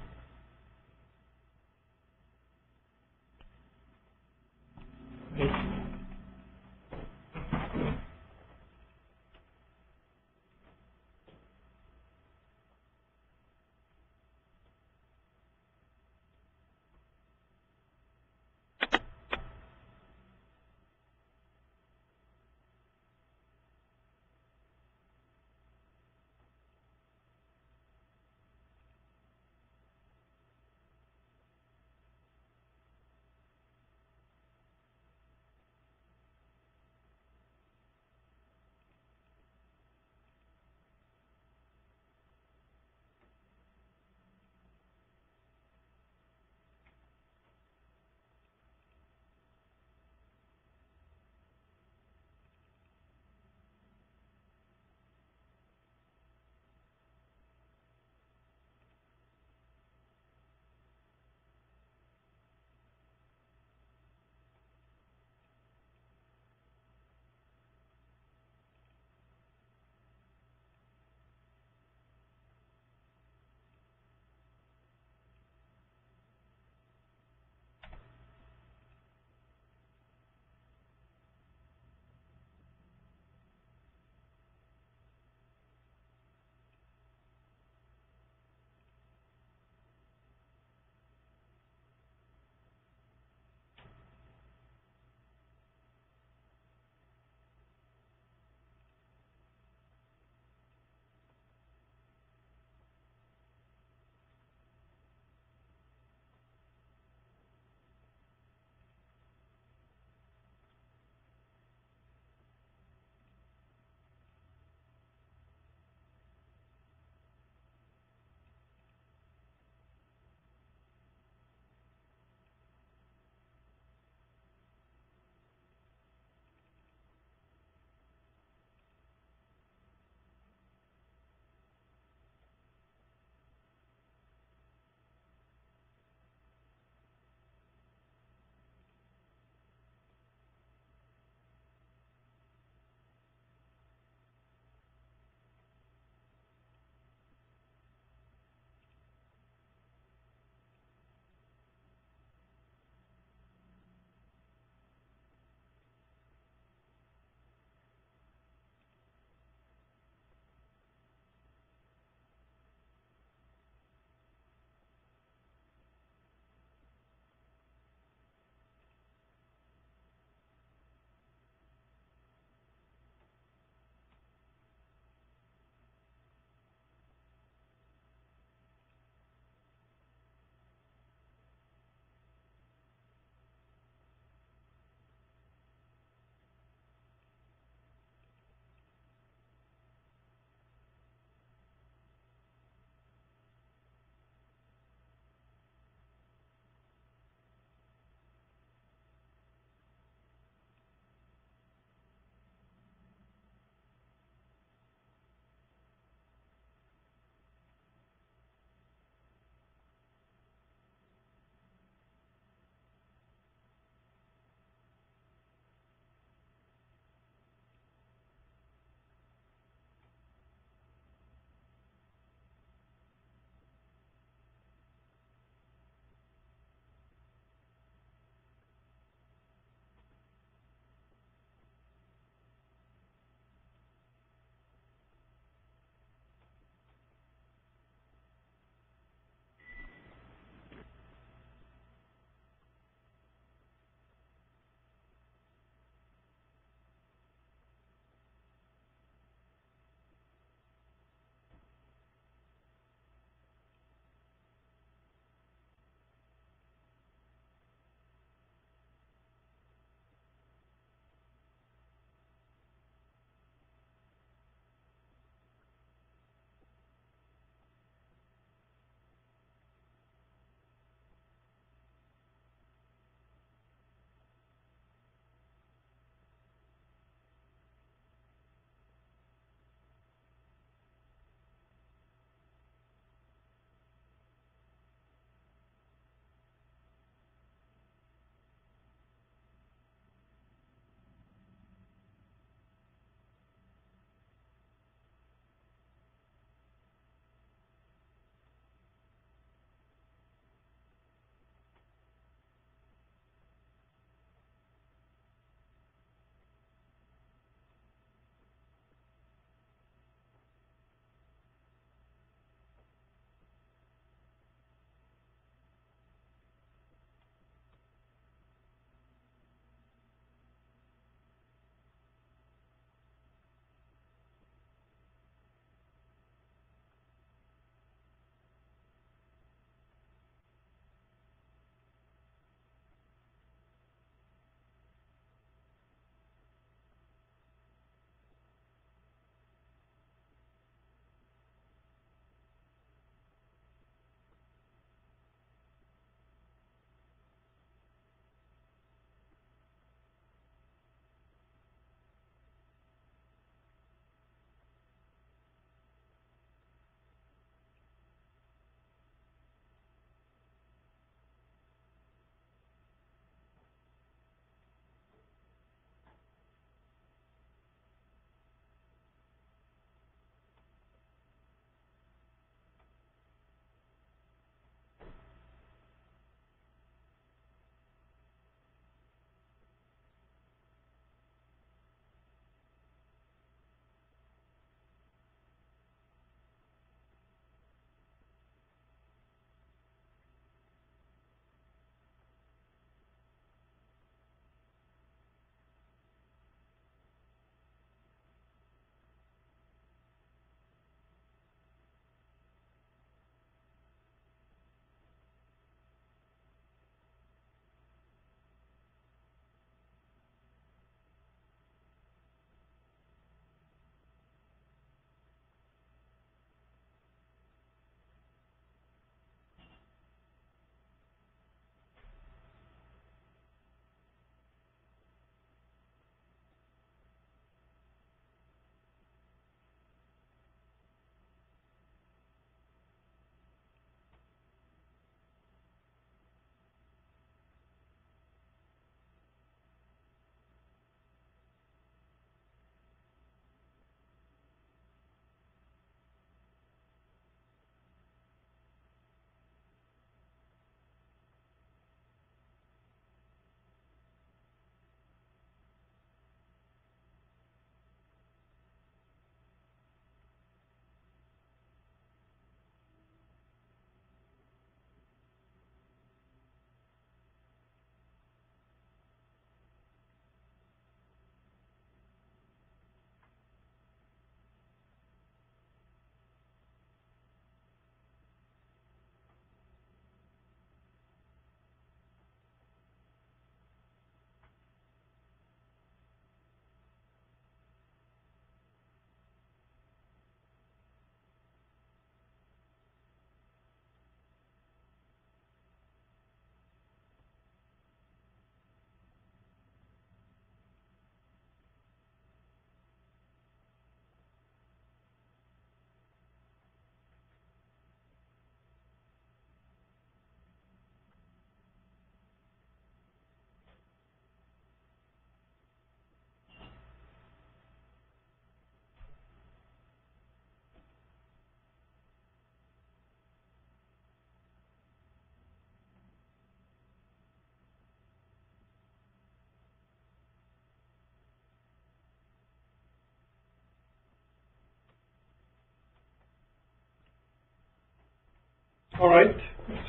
All right,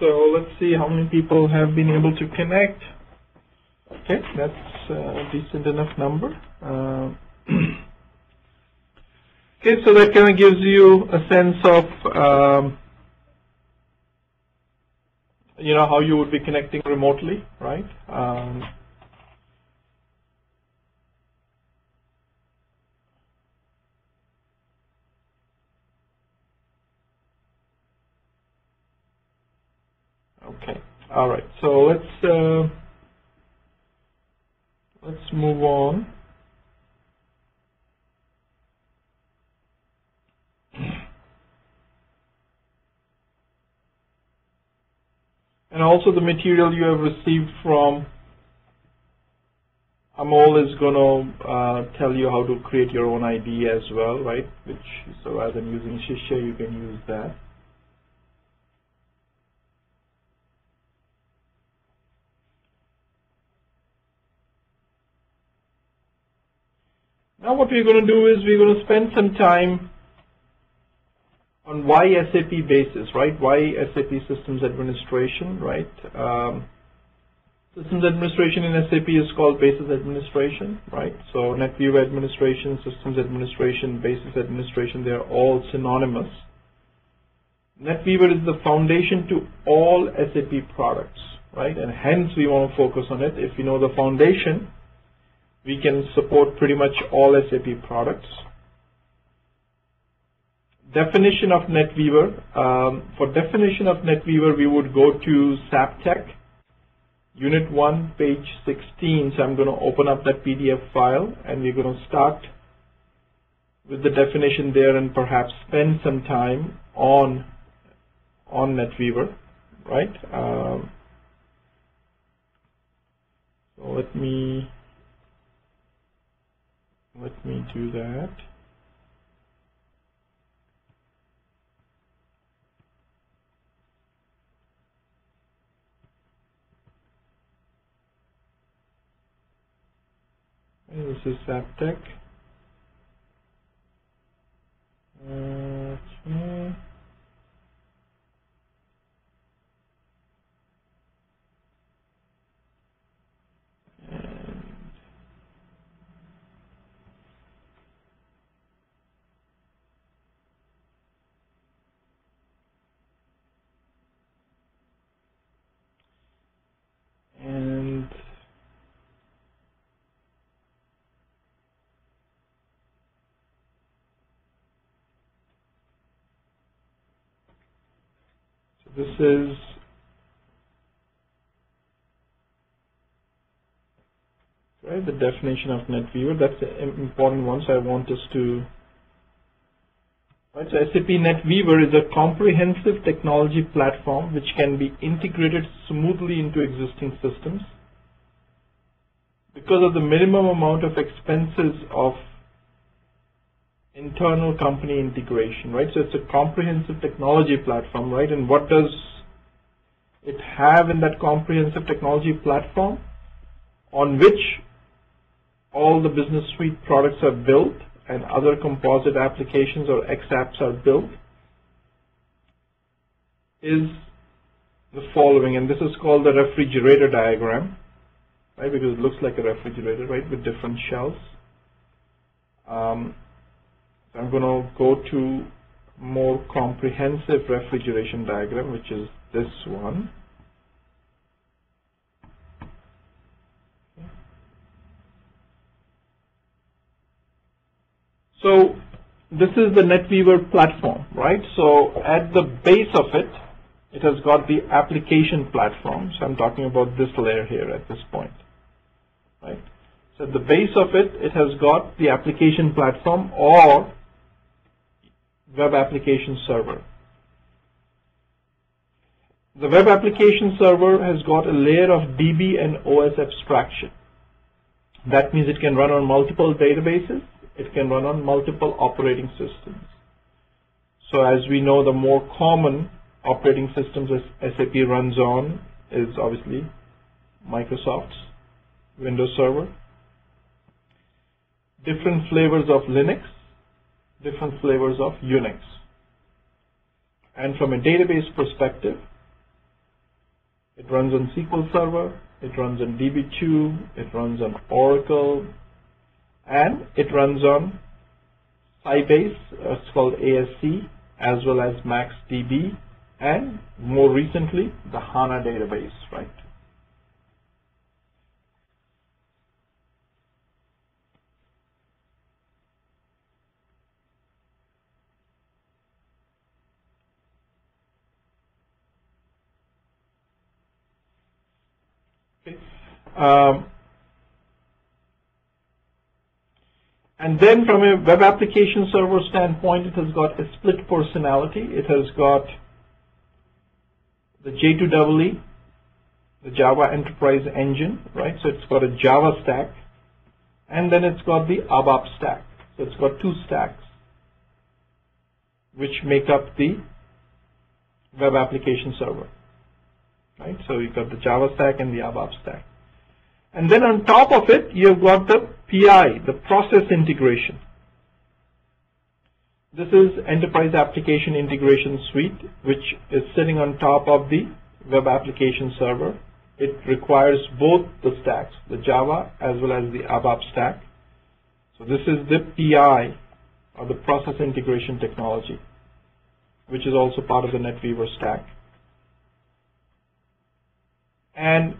so let's see how many people have been able to connect. Okay, that's a decent enough number. Uh, okay, so that kind of gives you a sense of, um, you know, how you would be connecting remotely, right? Um, Okay. All right. So let's uh, let's move on. And also the material you have received from Amol is going to uh, tell you how to create your own ID as well, right? Which so rather than using Shishya, you can use that. Now what we're going to do is we're going to spend some time on why SAP basis, right? Why SAP systems administration, right? Um, systems administration in SAP is called basis administration, right? So NetWeaver administration, systems administration, basis administration, they're all synonymous. NetWeaver is the foundation to all SAP products, right? And hence we want to focus on it. If you know the foundation, we can support pretty much all SAP products. Definition of NetWeaver. Um, for definition of NetWeaver, we would go to SAPTEC, Unit 1, page 16. So I'm going to open up that PDF file and we're going to start with the definition there and perhaps spend some time on on NetWeaver, right? Um, so let me let me do that. And this is SAPTEC. Okay. And so this is right, the definition of NetWeaver. That's an important one, so I want us to Right, so SAP NetWeaver is a comprehensive technology platform which can be integrated smoothly into existing systems. Because of the minimum amount of expenses of internal company integration, right? So it's a comprehensive technology platform, right? And what does it have in that comprehensive technology platform on which all the business suite products are built and other composite applications or XApps are built is the following, and this is called the refrigerator diagram, right? Because it looks like a refrigerator, right, with different shelves. Um, I'm going to go to more comprehensive refrigeration diagram, which is this one. So this is the NetWeaver platform, right? So at the base of it, it has got the application platform. So I'm talking about this layer here at this point, right? So at the base of it, it has got the application platform or web application server. The web application server has got a layer of DB and OS abstraction. That means it can run on multiple databases. It can run on multiple operating systems. So as we know, the more common operating systems SAP runs on is obviously Microsoft's Windows Server. Different flavors of Linux different flavors of Unix. And from a database perspective, it runs on SQL Server, it runs on DB2, it runs on Oracle, and it runs on Sybase, uh, it's called ASE, as well as MaxDB, and more recently, the HANA database, right? Um, and then from a web application server standpoint, it has got a split personality. It has got the J2EE, the Java Enterprise Engine, right? So it's got a Java stack, and then it's got the ABAP stack. So it's got two stacks, which make up the web application server, right? So you've got the Java stack and the ABAP stack. And then on top of it, you've got the PI, the process integration. This is Enterprise Application Integration Suite, which is sitting on top of the web application server. It requires both the stacks, the Java as well as the ABAP stack. So this is the PI, or the process integration technology, which is also part of the NetWeaver stack. And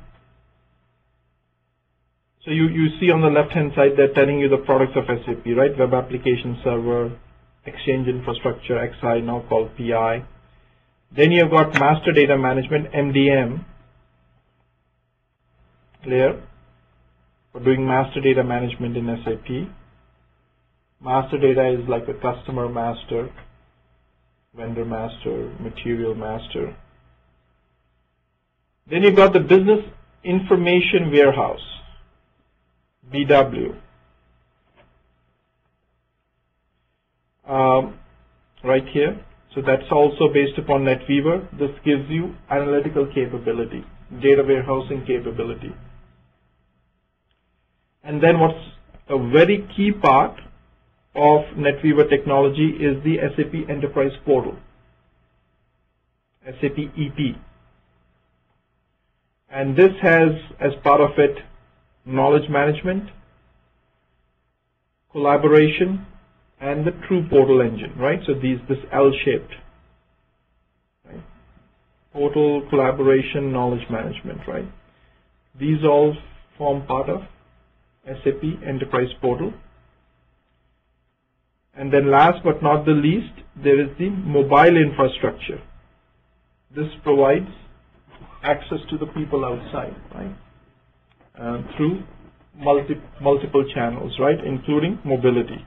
so you, you see on the left-hand side, they're telling you the products of SAP, right? Web Application Server, Exchange Infrastructure, XI, now called PI. Then you've got Master Data Management, MDM, clear, for doing master data management in SAP. Master data is like a customer master, vendor master, material master. Then you've got the Business Information Warehouse. BW. Um, right here. So that's also based upon NetWeaver. This gives you analytical capability, data warehousing capability. And then what's a very key part of NetWeaver technology is the SAP Enterprise Portal, SAP EP. And this has, as part of it, knowledge management, collaboration, and the true portal engine, right? So these this L-shaped, right? Portal, collaboration, knowledge management, right? These all form part of SAP Enterprise Portal. And then last but not the least, there is the mobile infrastructure. This provides access to the people outside, right? Uh, through multi multiple channels, right, including mobility.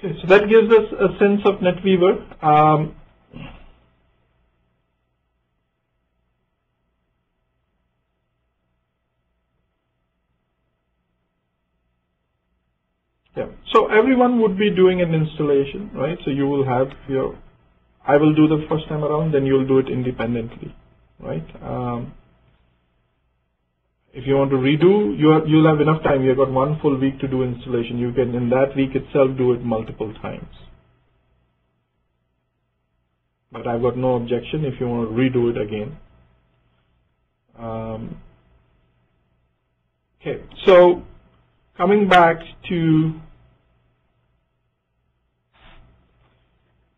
Okay, so that gives us a sense of NetWeaver. Um, yeah, so everyone would be doing an installation, right? So you will have your, I will do the first time around, then you'll do it independently, right? Um, if you want to redo, you have, you'll have enough time. You've got one full week to do installation. You can, in that week itself, do it multiple times. But I've got no objection if you want to redo it again. Um, okay, so coming back to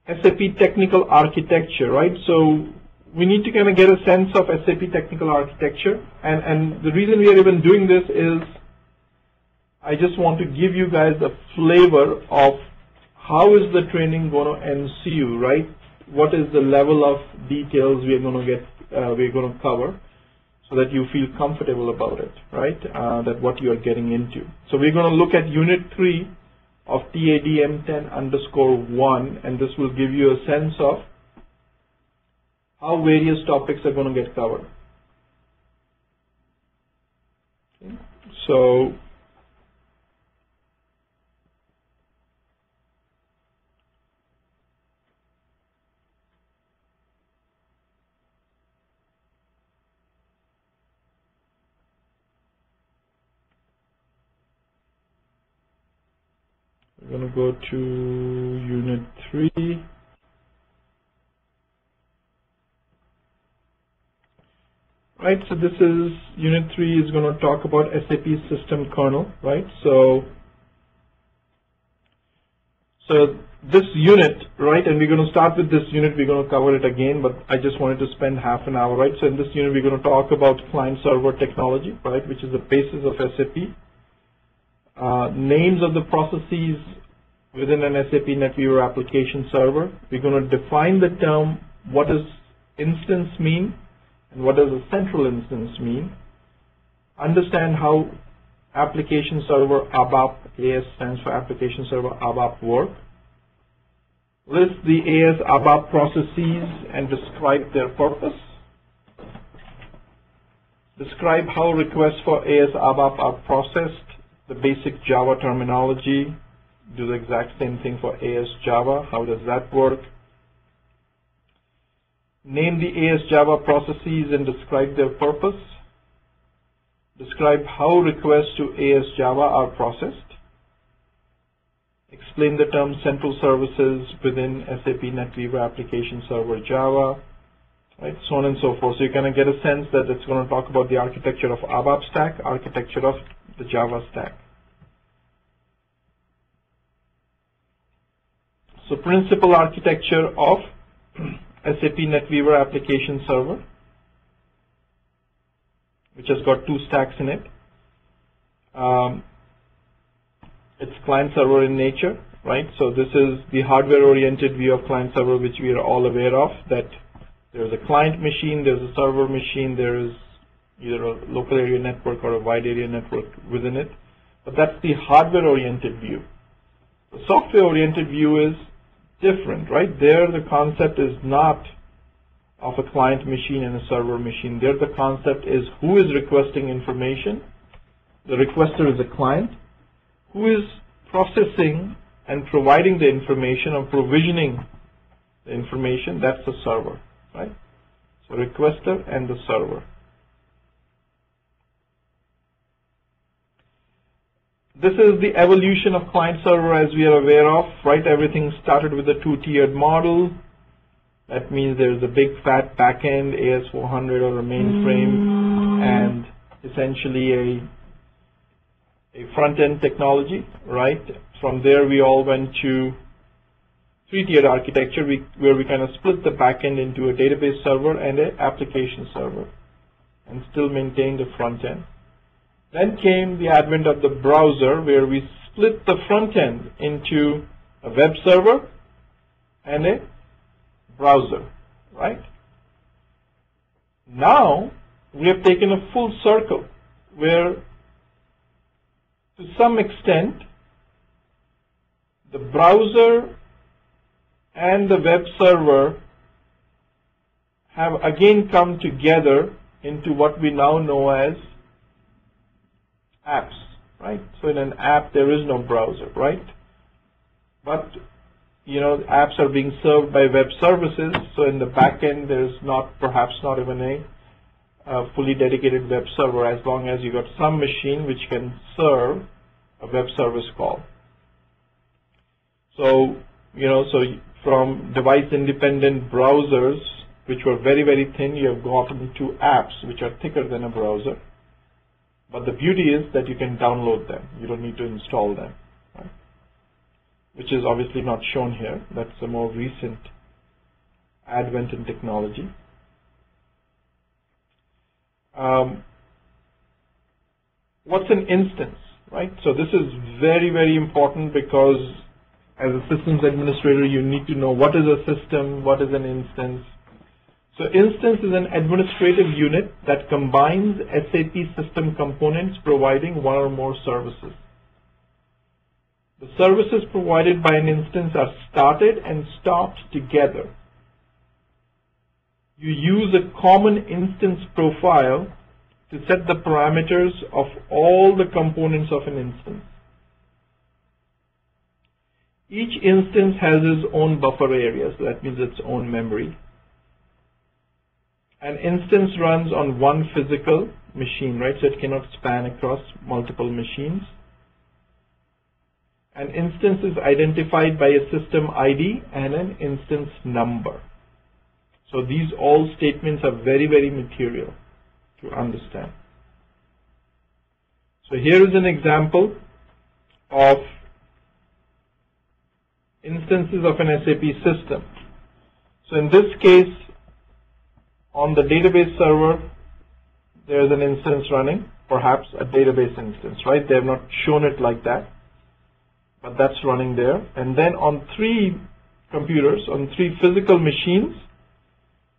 SAP technical architecture, right? So we need to kind of get a sense of SAP technical architecture. And, and the reason we are even doing this is I just want to give you guys a flavor of how is the training going to ensue, right? What is the level of details we are going to get, uh, we're going to cover so that you feel comfortable about it, right? Uh, that what you are getting into. So we're going to look at unit 3 of TADM10 underscore 1 and this will give you a sense of how various topics are going to get covered. Okay. So we're going to go to unit 3 right? So this is unit three is going to talk about SAP system kernel, right? So, so this unit, right? And we're going to start with this unit. We're going to cover it again, but I just wanted to spend half an hour, right? So in this unit, we're going to talk about client server technology, right? Which is the basis of SAP. Uh, names of the processes within an SAP NetWeaver application server. We're going to define the term. What does instance mean? And what does a central instance mean? Understand how application server ABAP, AS stands for application server ABAP work. List the AS ABAP processes and describe their purpose. Describe how requests for AS ABAP are processed, the basic Java terminology, do the exact same thing for AS Java, how does that work? Name the AS Java processes and describe their purpose. Describe how requests to AS Java are processed. Explain the term central services within SAP NetWeaver Application Server Java, right, so on and so forth. So you kind of get a sense that it's going to talk about the architecture of ABAP stack, architecture of the Java stack. So principal architecture of SAP NetWeaver application server, which has got two stacks in it. Um, it's client server in nature, right? So this is the hardware oriented view of client server, which we are all aware of, that there's a client machine, there's a server machine, there is either a local area network or a wide area network within it. But that's the hardware oriented view. The software oriented view is different, right? There the concept is not of a client machine and a server machine. There the concept is who is requesting information. The requester is a client. Who is processing and providing the information or provisioning the information, that's the server, right? So requester and the server. This is the evolution of client server as we are aware of, right? Everything started with a two-tiered model. That means there's a big fat backend, AS400 or a mainframe, mm. and essentially a a front-end technology, right? From there, we all went to three-tiered architecture, we, where we kind of split the backend into a database server and an application server, and still maintained the front end. Then came the advent of the browser where we split the front end into a web server and a browser, right? Now we have taken a full circle where to some extent the browser and the web server have again come together into what we now know as apps, right? So in an app, there is no browser, right? But, you know, apps are being served by web services, so in the back end, there's not, perhaps not even a uh, fully dedicated web server as long as you got some machine which can serve a web service call. So, you know, so from device independent browsers, which were very, very thin, you have gotten to apps which are thicker than a browser. But the beauty is that you can download them. You don't need to install them, right? which is obviously not shown here. That's a more recent advent in technology. Um, what's an instance, right? So this is very, very important because as a systems administrator, you need to know what is a system, what is an instance. So instance is an administrative unit that combines SAP system components providing one or more services. The services provided by an instance are started and stopped together you use a common instance profile to set the parameters of all the components of an instance. Each instance has its own buffer area, so that means its own memory. An instance runs on one physical machine, right? So it cannot span across multiple machines. An instance is identified by a system ID and an instance number. So these all statements are very, very material to understand. So here is an example of instances of an SAP system. So in this case, on the database server, there is an instance running, perhaps a database instance, right? They have not shown it like that, but that's running there. And then on three computers, on three physical machines,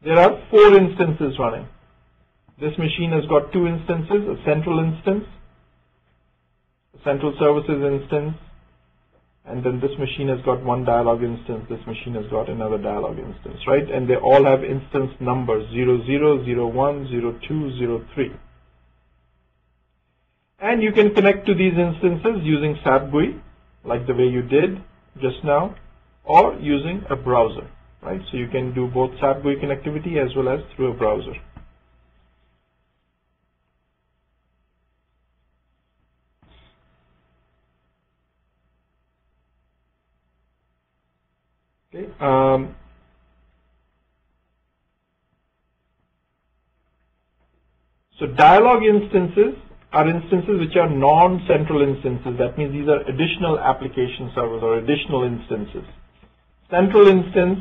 there are four instances running. This machine has got two instances, a central instance, a central services instance, and then this machine has got one dialog instance, this machine has got another dialog instance, right? And they all have instance numbers 00, 01, 02, 03. And you can connect to these instances using SAP GUI, like the way you did just now, or using a browser right? So you can do both SAP GUI connectivity as well as through a browser. Okay. Um, so dialog instances are instances which are non-central instances. That means these are additional application servers or additional instances. Central instance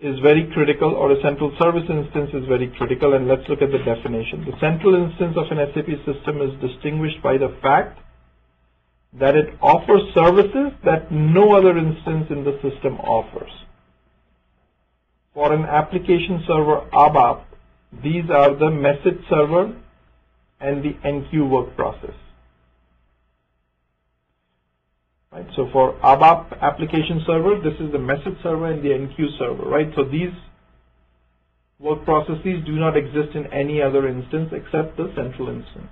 is very critical or a central service instance is very critical and let's look at the definition. The central instance of an SAP system is distinguished by the fact that it offers services that no other instance in the system offers. For an application server ABAP, these are the message server and the enqueue work process. Right? So for ABAP application server, this is the message server and the enqueue server, right? So these work processes do not exist in any other instance except the central instance.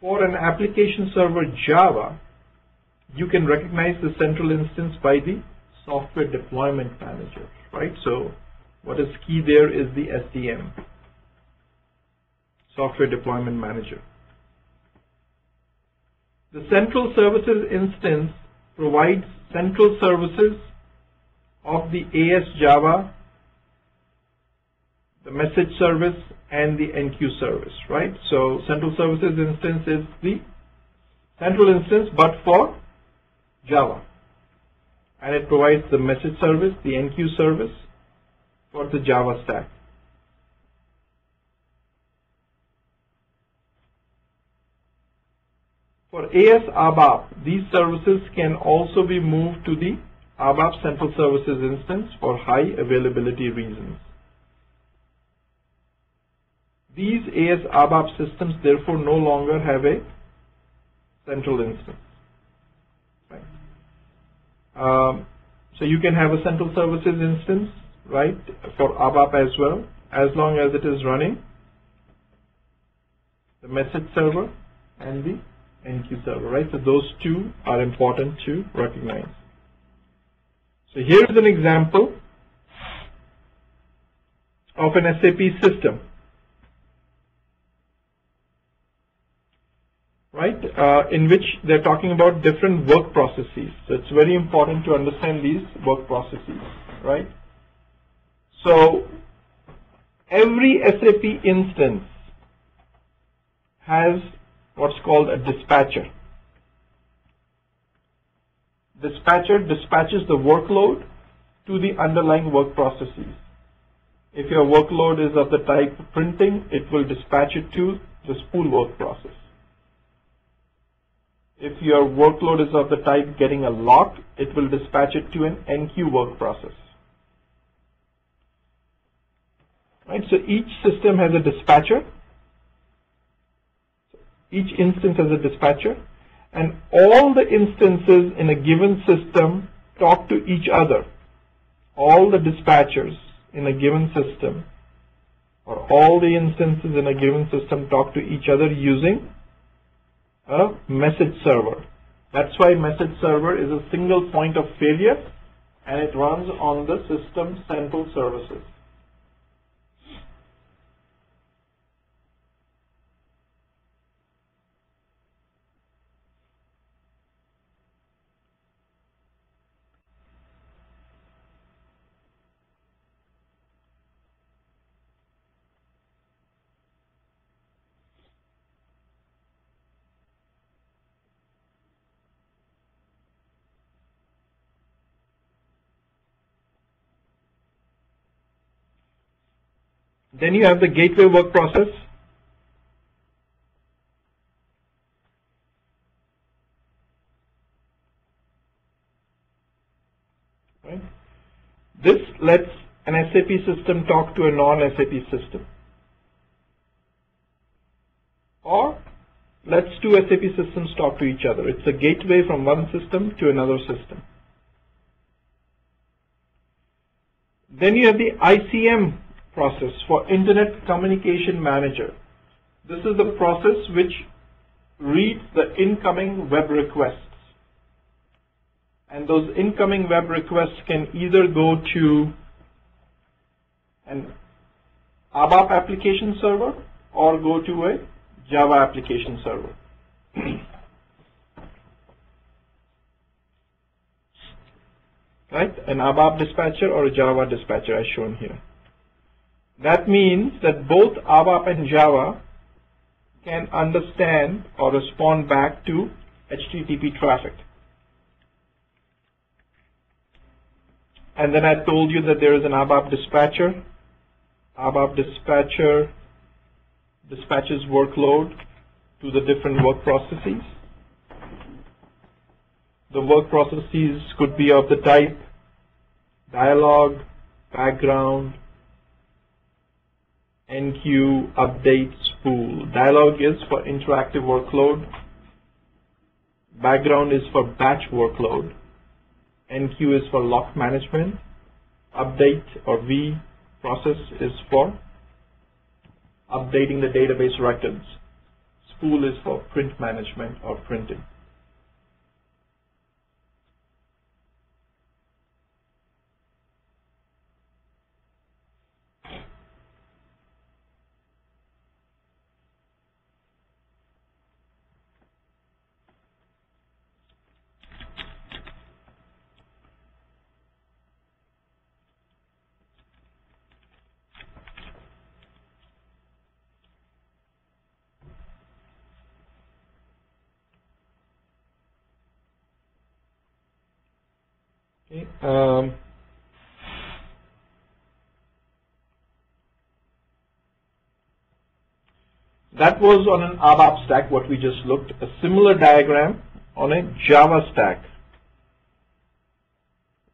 For an application server Java, you can recognize the central instance by the software deployment manager, right? So what is key there is the SDM, software deployment manager. The central services instance provides central services of the AS Java, the message service, and the enqueue service, right? So central services instance is the central instance, but for Java. And it provides the message service, the enqueue service for the Java stack. For AS ABAP, these services can also be moved to the ABAP Central Services instance for high availability reasons. These AS ABAP systems therefore no longer have a central instance. Um, so you can have a central services instance, right, for ABAP as well, as long as it is running the message server and the enqueue server, right? So those two are important to recognize. So here's an example of an SAP system. Right, uh, in which they're talking about different work processes. So it's very important to understand these work processes, right? So every SAP instance has what's called a dispatcher. Dispatcher dispatches the workload to the underlying work processes. If your workload is of the type printing, it will dispatch it to the spool work process. If your workload is of the type getting a lock, it will dispatch it to an enqueue work process. Right, so each system has a dispatcher each instance has a dispatcher, and all the instances in a given system talk to each other. All the dispatchers in a given system, or all the instances in a given system talk to each other using a message server. That's why message server is a single point of failure and it runs on the system central services. Then you have the gateway work process. Right. This lets an SAP system talk to a non-SAP system. Or lets two SAP systems talk to each other. It's a gateway from one system to another system. Then you have the ICM process for Internet Communication Manager. This is the process which reads the incoming web requests. And those incoming web requests can either go to an ABAP application server or go to a Java application server. right? An ABAP dispatcher or a Java dispatcher as shown here. That means that both ABAP and Java can understand or respond back to HTTP traffic. And then I told you that there is an ABAP dispatcher. ABAP dispatcher dispatches workload to the different work processes. The work processes could be of the type dialog, background, enqueue update spool. Dialog is for interactive workload. Background is for batch workload. enqueue is for lock management. Update or V process is for updating the database records. Spool is for print management or printing. Okay. Um, that was on an ABAP stack, what we just looked. A similar diagram on a Java stack.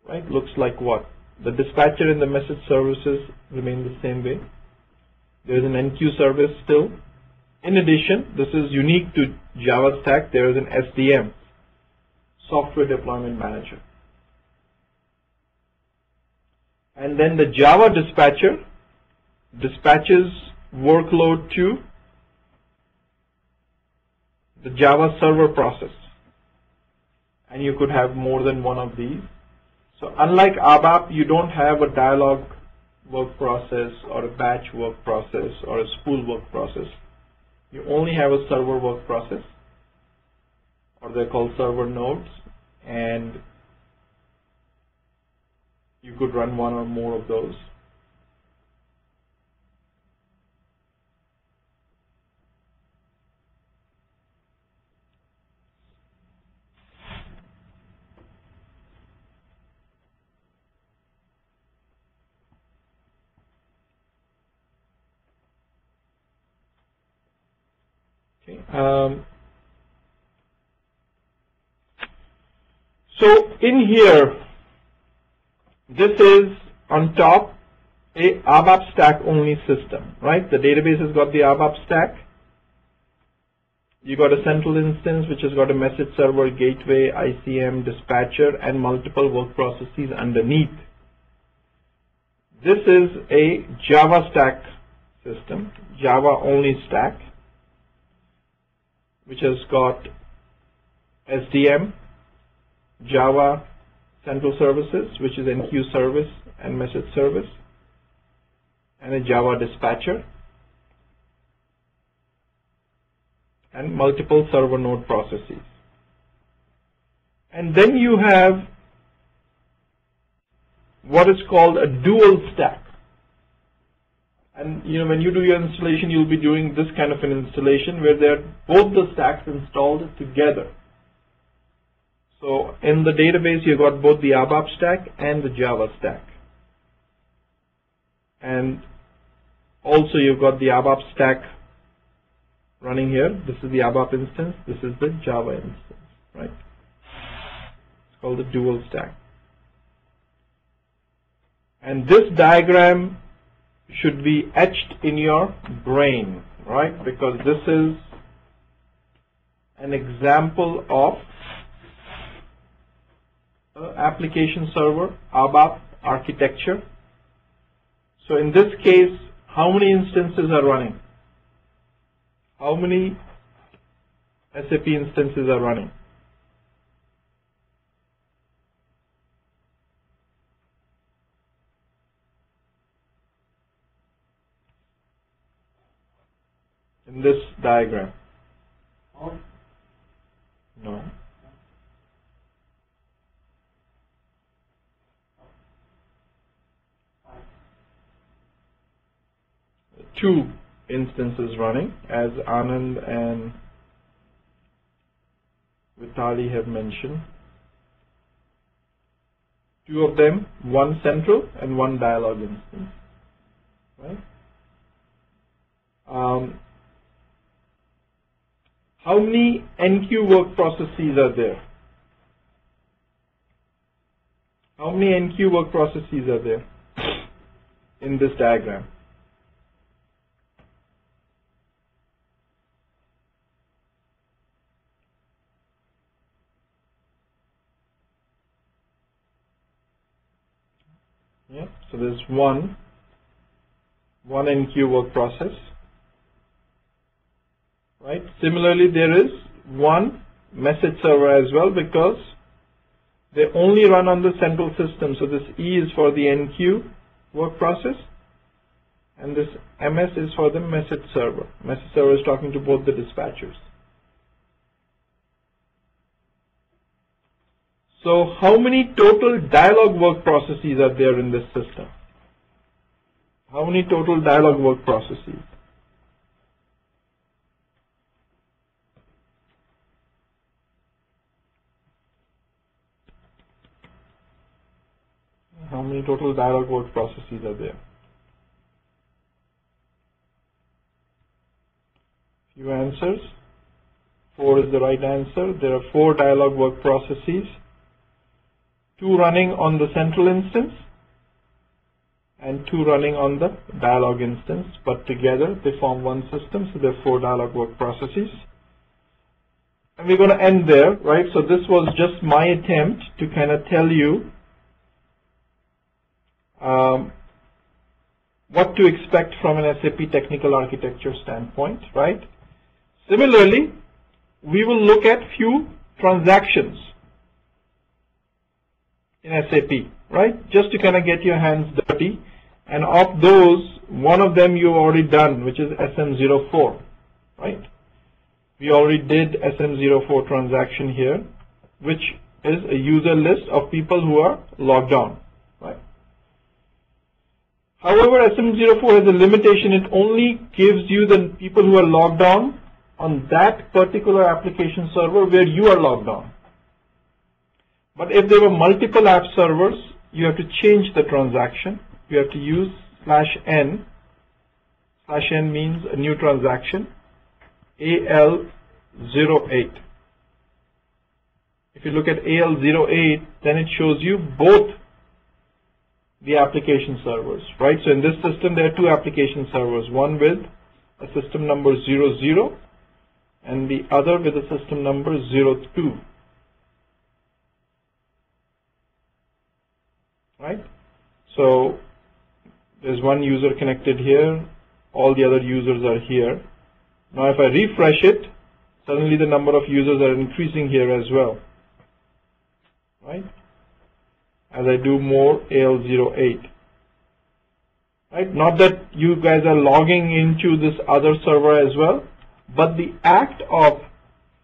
Right? Looks like what? The dispatcher and the message services remain the same way. There is an enqueue service still. In addition, this is unique to Java stack, there is an SDM, Software Deployment Manager. And then the Java dispatcher dispatches workload to the Java server process. And you could have more than one of these. So unlike ABAP, you don't have a dialog work process or a batch work process or a spool work process. You only have a server work process or they're called server nodes and you could run one or more of those. Okay. Um, so in here, this is on top a ABAP stack only system, right? The database has got the ABAP stack. You got a central instance which has got a message server, gateway, ICM, dispatcher, and multiple work processes underneath. This is a Java stack system, Java only stack, which has got SDM, Java Central Services, which is enqueue service and message service, and a Java dispatcher, and multiple server node processes. And then you have what is called a dual stack. And you know, when you do your installation, you'll be doing this kind of an installation where they're both the stacks installed together. So in the database, you got both the ABAP stack and the Java stack. And also you've got the ABAP stack running here. This is the ABAP instance. This is the Java instance, right? It's called the dual stack. And this diagram should be etched in your brain, right? Because this is an example of application server, ABAP architecture. So in this case, how many instances are running? How many SAP instances are running? In diagram? No. two instances running as Anand and Vitali have mentioned. Two of them, one central and one dialog instance. Right? Um, how many enqueue work processes are there? How many enqueue work processes are there in this diagram? Yeah, so there's one, one enqueue work process, right? Similarly, there is one message server as well because they only run on the central system. So this E is for the enqueue work process and this MS is for the message server. Message server is talking to both the dispatchers. So how many total dialog work processes are there in this system? How many total dialog work processes? How many total dialog work processes are there? Few answers. Four is the right answer. There are four dialog work processes two running on the central instance and two running on the dialog instance, but together they form one system, so there are four dialog work processes. And we're going to end there, right? So this was just my attempt to kind of tell you um, what to expect from an SAP technical architecture standpoint, right? Similarly, we will look at few transactions in SAP, right? Just to kind of get your hands dirty. And of those, one of them you've already done, which is SM04, right? We already did SM04 transaction here, which is a user list of people who are logged on? However, SM04 has a limitation. It only gives you the people who are logged on on that particular application server where you are logged on. But if there were multiple app servers, you have to change the transaction. You have to use slash n. Slash n means a new transaction. AL08. If you look at AL08, then it shows you both the application servers, right? So in this system, there are two application servers, one with a system number 00 and the other with a system number 02. Right? So there's one user connected here, all the other users are here. Now if I refresh it, suddenly the number of users are increasing here as well. Right? As I do more AL08. Right? Not that you guys are logging into this other server as well, but the act of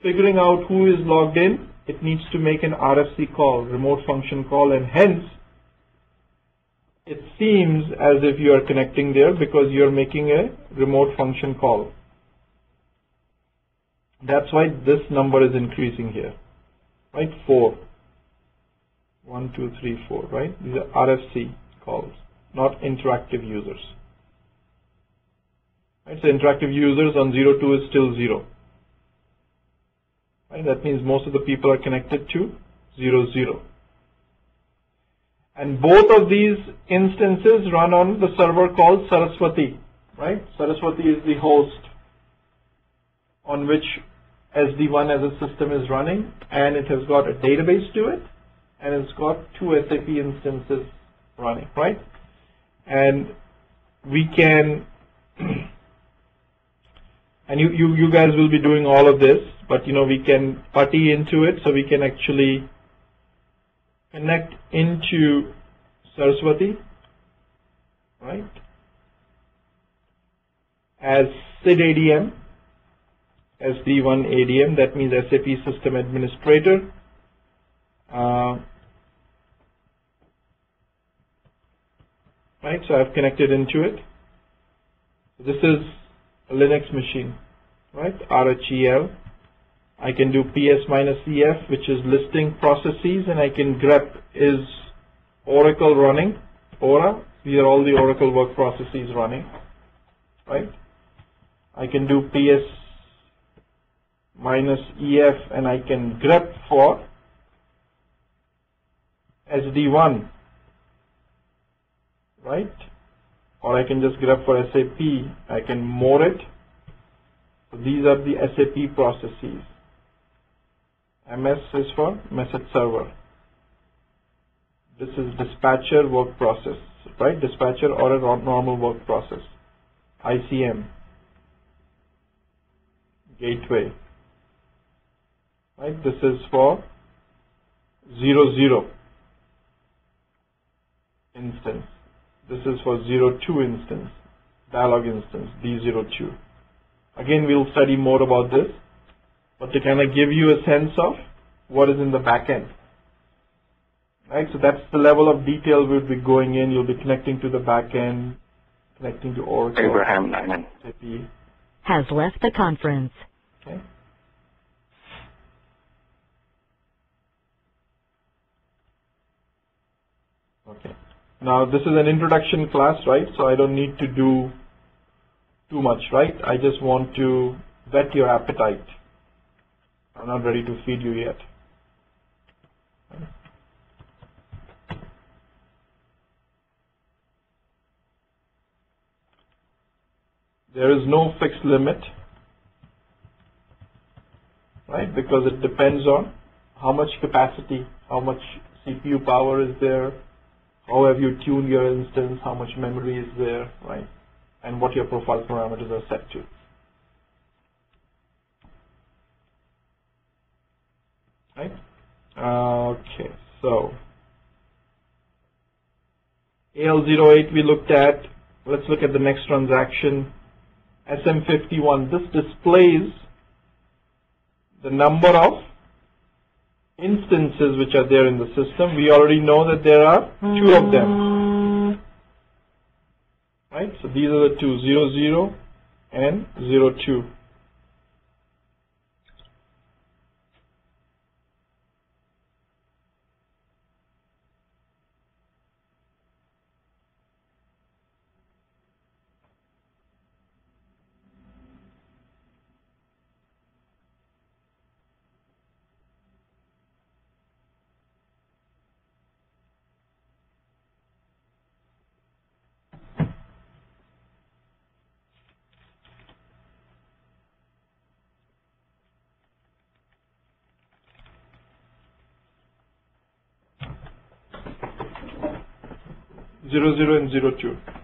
figuring out who is logged in, it needs to make an RFC call, remote function call, and hence it seems as if you are connecting there because you are making a remote function call. That's why this number is increasing here, right? Four. One, two, three, four, right? These are RFC calls, not interactive users. Right? So interactive users on 02 is still 0. Right? That means most of the people are connected to 00. 0. And both of these instances run on the server called Saraswati. Right? Saraswati is the host on which SD1 as a system is running and it has got a database to it and it's got two SAP instances running, right? And we can and you, you, you guys will be doing all of this, but you know, we can putty into it so we can actually connect into Saraswati, right? As SID ADM, SD1 ADM, that means SAP System Administrator. Uh, right, so I've connected into it. This is a Linux machine, right? RHEL. I can do ps minus ef, which is listing processes, and I can grep is Oracle running, Ora. These are all the Oracle work processes running, right? I can do ps minus ef, and I can grep for SD1, right? or I can just grab for SAP, I can more it. So these are the SAP processes. MS is for message server. This is dispatcher work process, right? Dispatcher or a normal work process. ICM, gateway, right? This is for zero zero instance. This is for 02 instance, dialog instance, D02. Again, we'll study more about this, but to kind of give you a sense of what is in the back end. Right, so that's the level of detail we'll be going in. You'll be connecting to the back end, connecting to Oracle. Abraham Nyman has left the conference. Okay. Okay. Now this is an introduction class, right? So I don't need to do too much, right? I just want to whet your appetite. I'm not ready to feed you yet. There is no fixed limit, right? Because it depends on how much capacity, how much CPU power is there, how have you tuned your instance, how much memory is there, right? And what your profile parameters are set to. Right? Okay, so AL08 we looked at. Let's look at the next transaction. SM51. This displays the number of instances which are there in the system. We already know that there are two of them. Hmm. Right? So these are the two, 00 and 02. 00 and 02.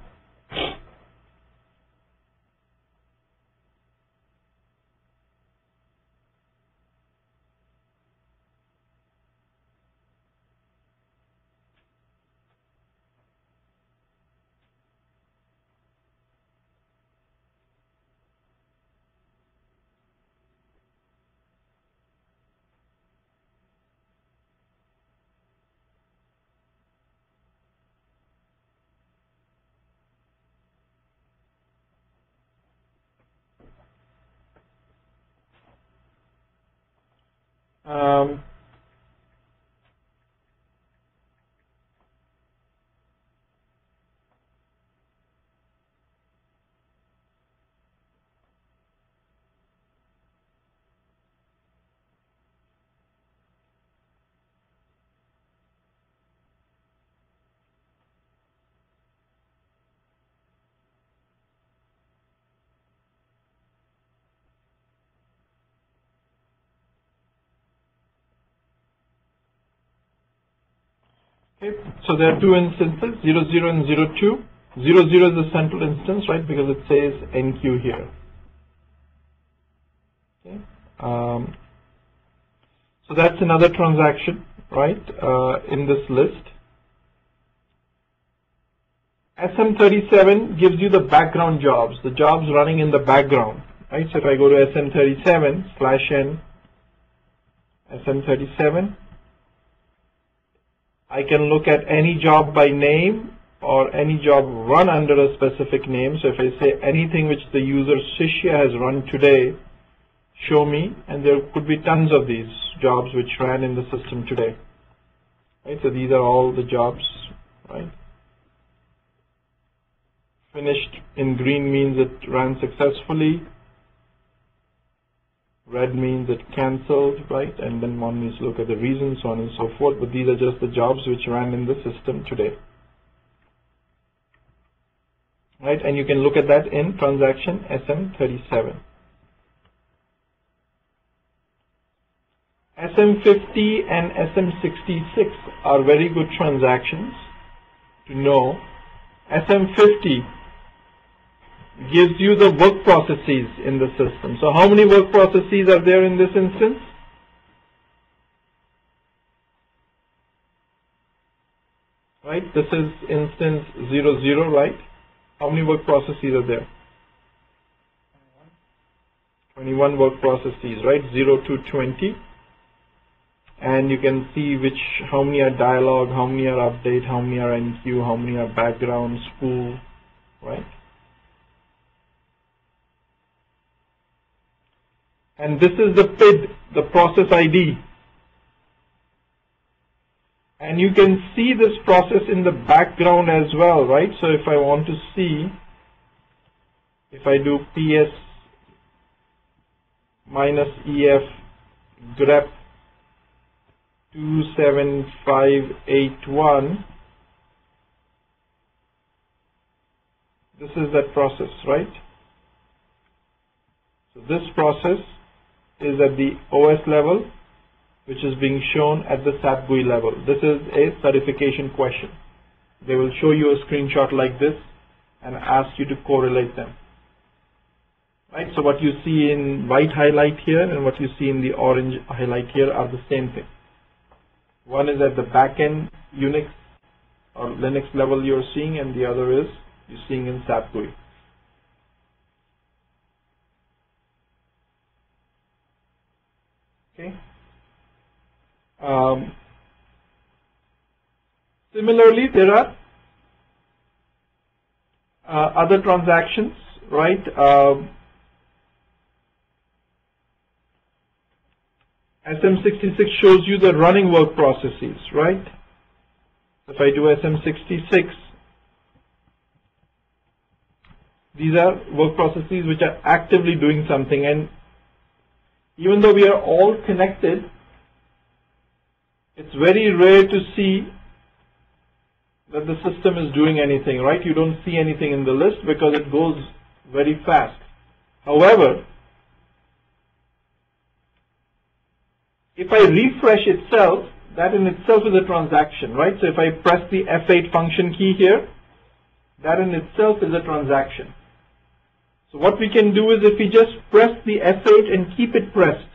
Um, So there are two instances, 00 and 02. 00 is the central instance, right, because it says enqueue here. Okay. Um, so that's another transaction, right, uh, in this list. SM37 gives you the background jobs, the jobs running in the background, right? So if I go to SM37 slash n, SM37, I can look at any job by name or any job run under a specific name. So if I say anything which the user Shishya has run today, show me, and there could be tons of these jobs which ran in the system today. Right, so these are all the jobs, right? Finished in green means it ran successfully. Red means it cancelled, right? And then one needs to look at the reasons, so on and so forth. But these are just the jobs which ran in the system today. Right? And you can look at that in transaction SM37. SM50 and SM66 are very good transactions to know. SM50 gives you the work processes in the system. So how many work processes are there in this instance? Right, this is instance 00, zero, right? How many work processes are there? 21 work processes, right? 0 to 20. And you can see which, how many are dialog, how many are update, how many are enqueue, how many are background, spool, right? And this is the PID, the process ID. And you can see this process in the background as well, right? So if I want to see, if I do PS minus EF grep 27581, this is that process, right? So this process is at the OS level, which is being shown at the SAP GUI level. This is a certification question. they will show you a screenshot like this and ask you to correlate them. Right, so what you see in white highlight here and what you see in the orange highlight here are the same thing. One is at the backend Unix or Linux level you're seeing and the other is you're seeing in SAP GUI. Okay. Um, similarly, there are uh, other transactions, right? Um, SM66 shows you the running work processes, right? If I do SM66, these are work processes which are actively doing something and even though we are all connected, it's very rare to see that the system is doing anything, right? You don't see anything in the list because it goes very fast. However, if I refresh itself, that in itself is a transaction, right? So if I press the F8 function key here, that in itself is a transaction. So what we can do is if we just press the F8 and keep it pressed,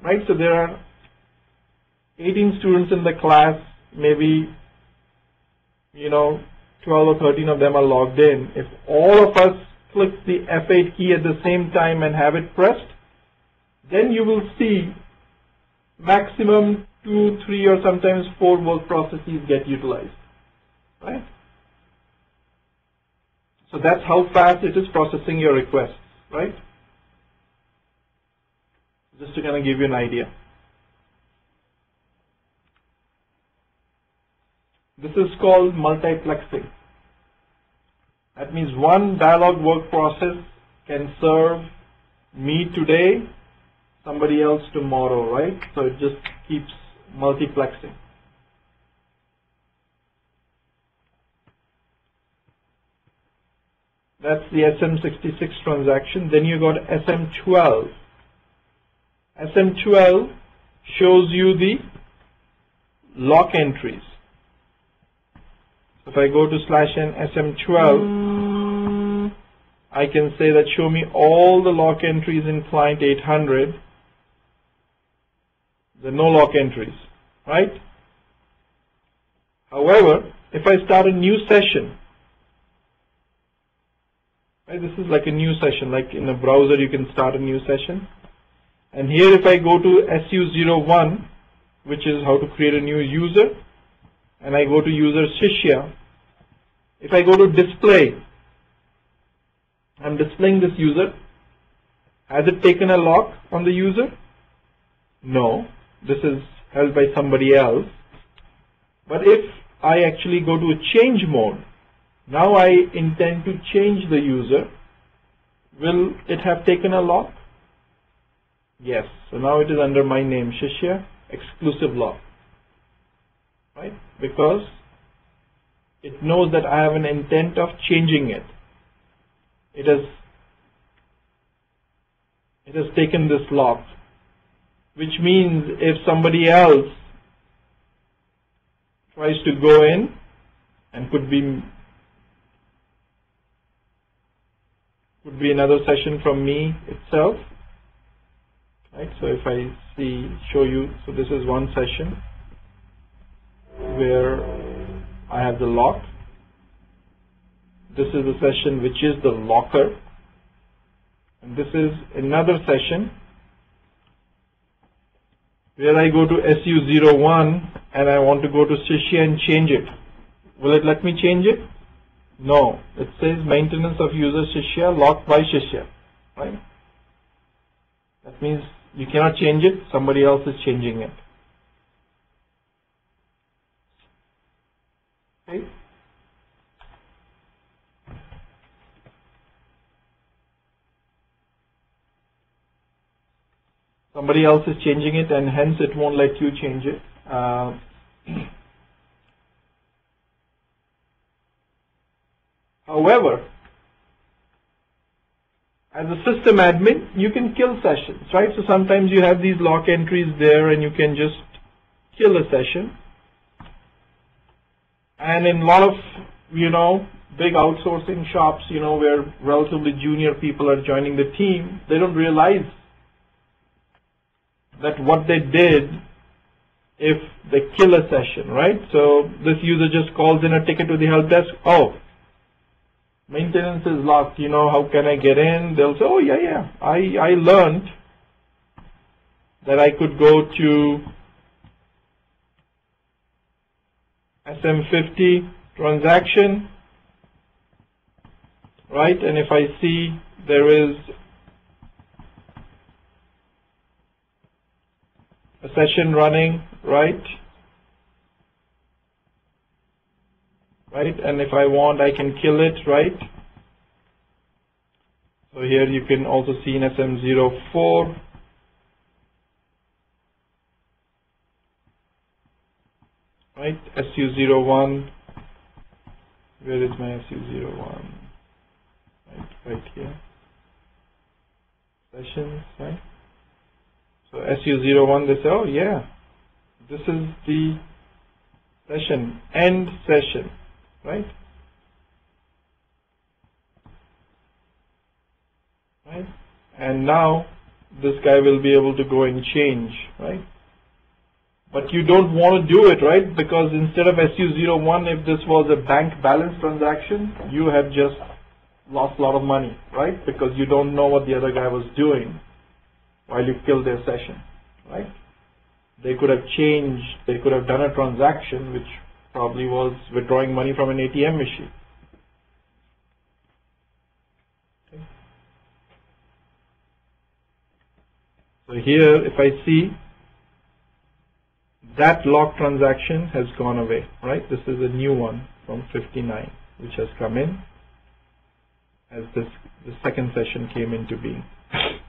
right? So there are 18 students in the class, maybe, you know, 12 or 13 of them are logged in. If all of us click the F8 key at the same time and have it pressed, then you will see maximum two, three, or sometimes four work processes get utilized, right? So that's how fast it is processing your requests, right? Just to kind of give you an idea. This is called multiplexing. That means one dialog work process can serve me today somebody else tomorrow, right? So it just keeps multiplexing. That's the SM66 transaction. Then you got SM12. SM12 shows you the lock entries. If I go to slash n SM12, I can say that show me all the lock entries in client 800 There are no lock entries, right? However, if I start a new session, this is like a new session, like in a browser you can start a new session. And here if I go to SU01, which is how to create a new user, and I go to user Shishya, if I go to display, I'm displaying this user. Has it taken a lock on the user? No this is held by somebody else. But if I actually go to a change mode, now I intend to change the user, will it have taken a lock? Yes. So now it is under my name, Shishya, exclusive lock. Right? Because it knows that I have an intent of changing it. It has it has taken this lock which means if somebody else tries to go in and could be could be another session from me itself right so if I see show you so this is one session where I have the lock this is the session which is the locker and this is another session where I go to SU01 and I want to go to Shishya and change it. Will it let me change it? No. It says maintenance of user Shishya locked by Shishya. Right? That means you cannot change it, somebody else is changing it. Okay? somebody else is changing it and hence it won't let you change it. Uh, however, as a system admin, you can kill sessions, right? So sometimes you have these lock entries there and you can just kill a session. And in a lot of, you know, big outsourcing shops, you know, where relatively junior people are joining the team, they don't realize that what they did if they kill a session, right? So this user just calls in a ticket to the help desk. Oh, maintenance is locked. You know, how can I get in? They'll say, oh yeah, yeah. I I learned that I could go to SM50 transaction, right? And if I see there is a session running, right? Right, and if I want, I can kill it, right? So here you can also see in SM04, right, SU01, where is my SU01? Right, right here, sessions, right? So SU01, they say, oh yeah, this is the session, end session, right? Right? And now this guy will be able to go and change, right? But you don't want to do it, right? Because instead of SU01, if this was a bank balance transaction, you have just lost a lot of money, right? Because you don't know what the other guy was doing while you kill their session, right? They could have changed, they could have done a transaction which probably was withdrawing money from an ATM machine. So here, if I see that lock transaction has gone away, right? This is a new one from 59, which has come in as this the second session came into being.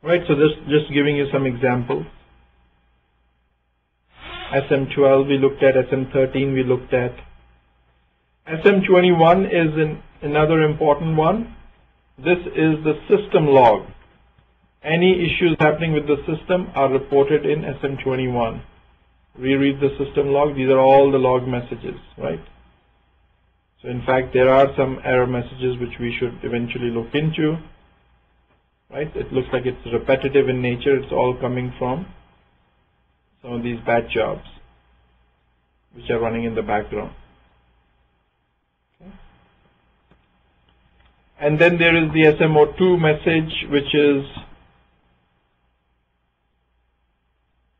Right, so just, just giving you some examples. SM12 we looked at, SM13 we looked at. SM21 is an, another important one. This is the system log. Any issues happening with the system are reported in SM21. Reread the system log. These are all the log messages, right? So in fact, there are some error messages which we should eventually look into right? It looks like it's repetitive in nature. It's all coming from some of these bad jobs which are running in the background. And then there is the SM02 message, which is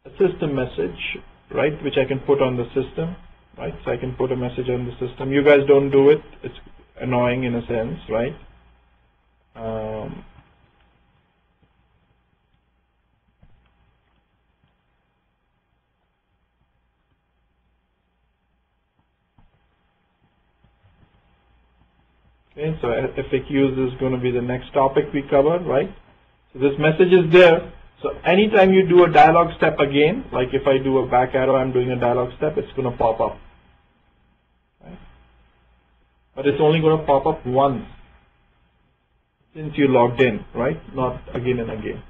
a system message, right, which I can put on the system, right? So I can put a message on the system. You guys don't do it. It's annoying in a sense, right? Um, Okay, so FAQs is going to be the next topic we cover, right? So this message is there. So anytime you do a dialog step again, like if I do a back arrow, I'm doing a dialog step, it's going to pop up. Right? But it's only going to pop up once since you logged in, right? Not again and again.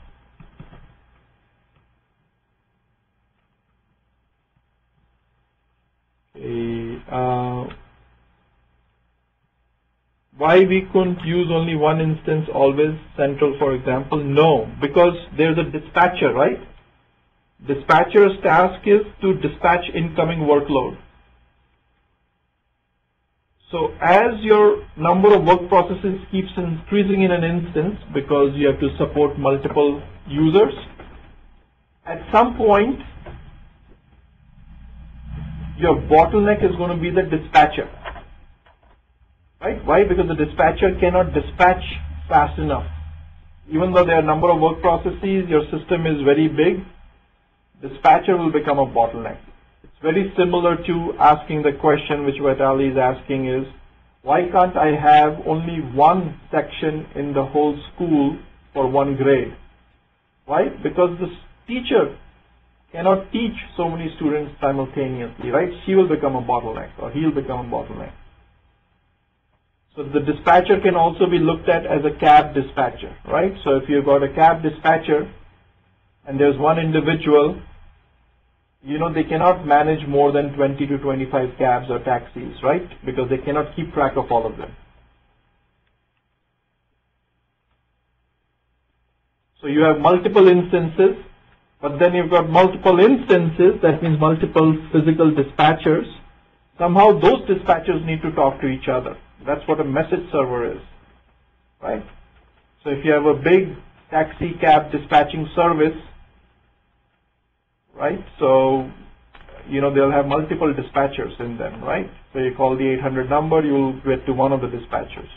Okay, uh, why we couldn't use only one instance always central for example? No because there's a dispatcher right? Dispatcher's task is to dispatch incoming workload. So as your number of work processes keeps increasing in an instance because you have to support multiple users at some point your bottleneck is going to be the dispatcher Right? Why? Because the dispatcher cannot dispatch fast enough. Even though there are a number of work processes, your system is very big, dispatcher will become a bottleneck. It's very similar to asking the question which Vitali is asking is, why can't I have only one section in the whole school for one grade? Why? Because the teacher cannot teach so many students simultaneously, right? She will become a bottleneck or he'll become a bottleneck. So the dispatcher can also be looked at as a cab dispatcher, right? So if you've got a cab dispatcher and there's one individual you know, they cannot manage more than 20 to 25 cabs or taxis, right? Because they cannot keep track of all of them. So you have multiple instances, but then you've got multiple instances, that means multiple physical dispatchers. Somehow those dispatchers need to talk to each other. That's what a message server is, right? So if you have a big taxi cab dispatching service, right? So, you know, they'll have multiple dispatchers in them, right? So you call the 800 number, you'll get to one of the dispatchers.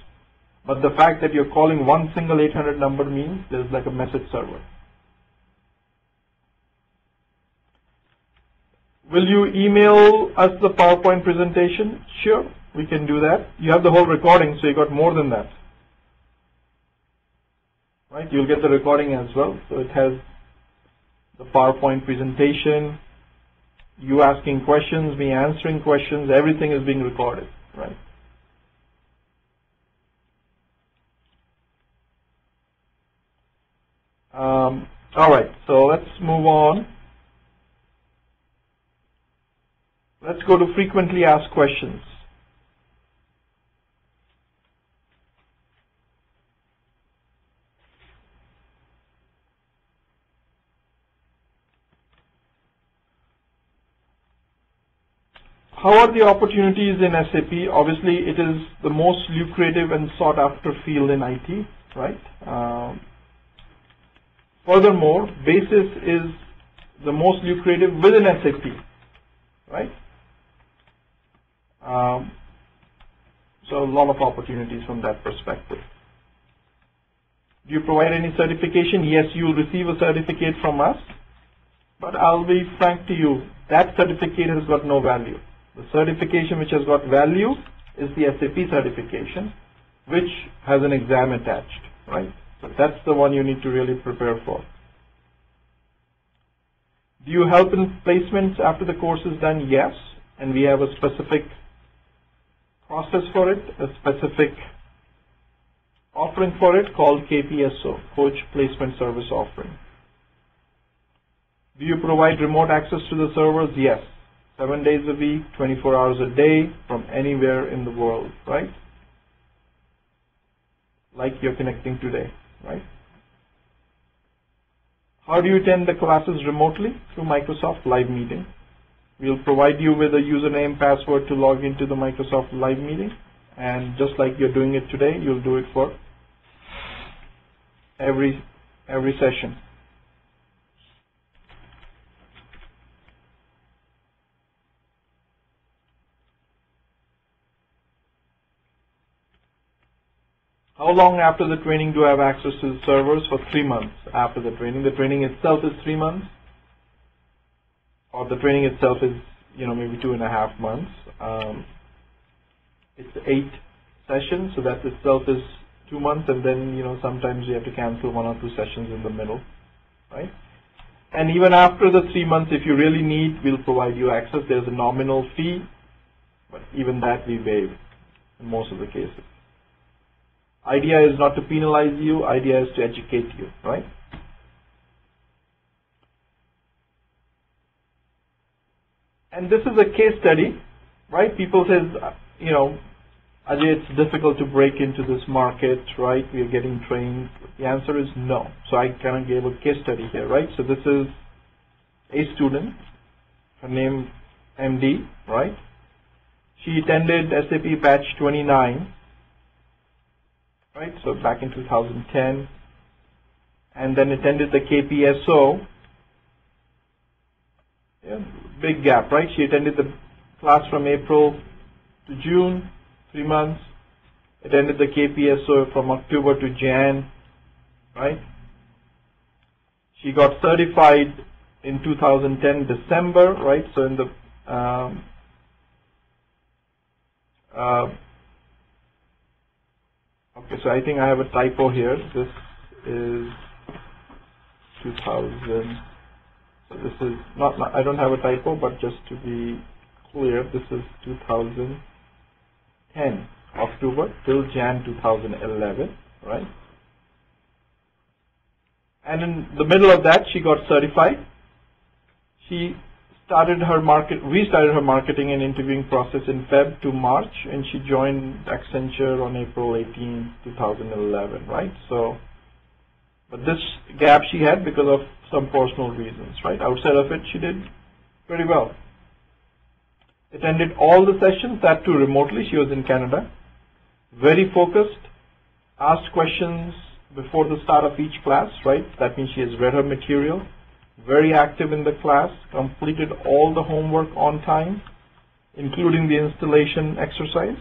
But the fact that you're calling one single 800 number means there's like a message server. Will you email us the PowerPoint presentation? Sure, we can do that. You have the whole recording, so you got more than that. Right, you'll get the recording as well. So it has the PowerPoint presentation, you asking questions, me answering questions, everything is being recorded, right? Um, all right, so let's move on. Let's go to frequently asked questions. How are the opportunities in SAP? Obviously, it is the most lucrative and sought after field in IT, right? Um, furthermore, BASIS is the most lucrative within SAP, right? Um, so a lot of opportunities from that perspective. Do you provide any certification? Yes, you will receive a certificate from us, but I'll be frank to you, that certificate has got no value. The certification which has got value is the SAP certification, which has an exam attached, right? So that's the one you need to really prepare for. Do you help in placements after the course is done? Yes, and we have a specific process for it, a specific offering for it called KPSO, Khoj Placement Service Offering. Do you provide remote access to the servers? Yes seven days a week, 24 hours a day, from anywhere in the world, right? Like you're connecting today, right? How do you attend the classes remotely? Through Microsoft Live Meeting. We'll provide you with a username, password to log into the Microsoft Live Meeting. And just like you're doing it today, you'll do it for every, every session. How long after the training do I have access to the servers? For three months after the training. The training itself is three months, or the training itself is, you know, maybe two and a half months. Um, it's eight sessions, so that itself is two months, and then, you know, sometimes you have to cancel one or two sessions in the middle, right? And even after the three months, if you really need, we'll provide you access. There's a nominal fee, but even that we waive in most of the cases. Idea is not to penalize you, idea is to educate you, right? And this is a case study, right? People says, you know, Ajay, it's difficult to break into this market, right? We are getting trained. The answer is no. So I kind of gave a case study here, right? So this is a student, her name MD, right? She attended SAP batch 29 right? So back in 2010, and then attended the KPSO. Yeah, big gap, right? She attended the class from April to June, three months. Attended the KPSO from October to Jan, right? She got certified in 2010 December, right? So in the um, uh, Okay, so I think I have a typo here. This is 2000. So this is not, not, I don't have a typo, but just to be clear, this is 2010 October till Jan 2011, right? And in the middle of that, she got certified. She started her market, restarted her marketing and interviewing process in Feb to March, and she joined Accenture on April 18, 2011, right? So, but this gap she had because of some personal reasons, right? Outside of it, she did pretty well. Attended all the sessions, that too remotely. She was in Canada. Very focused, asked questions before the start of each class, right? That means she has read her material. Very active in the class, completed all the homework on time, including the installation exercise.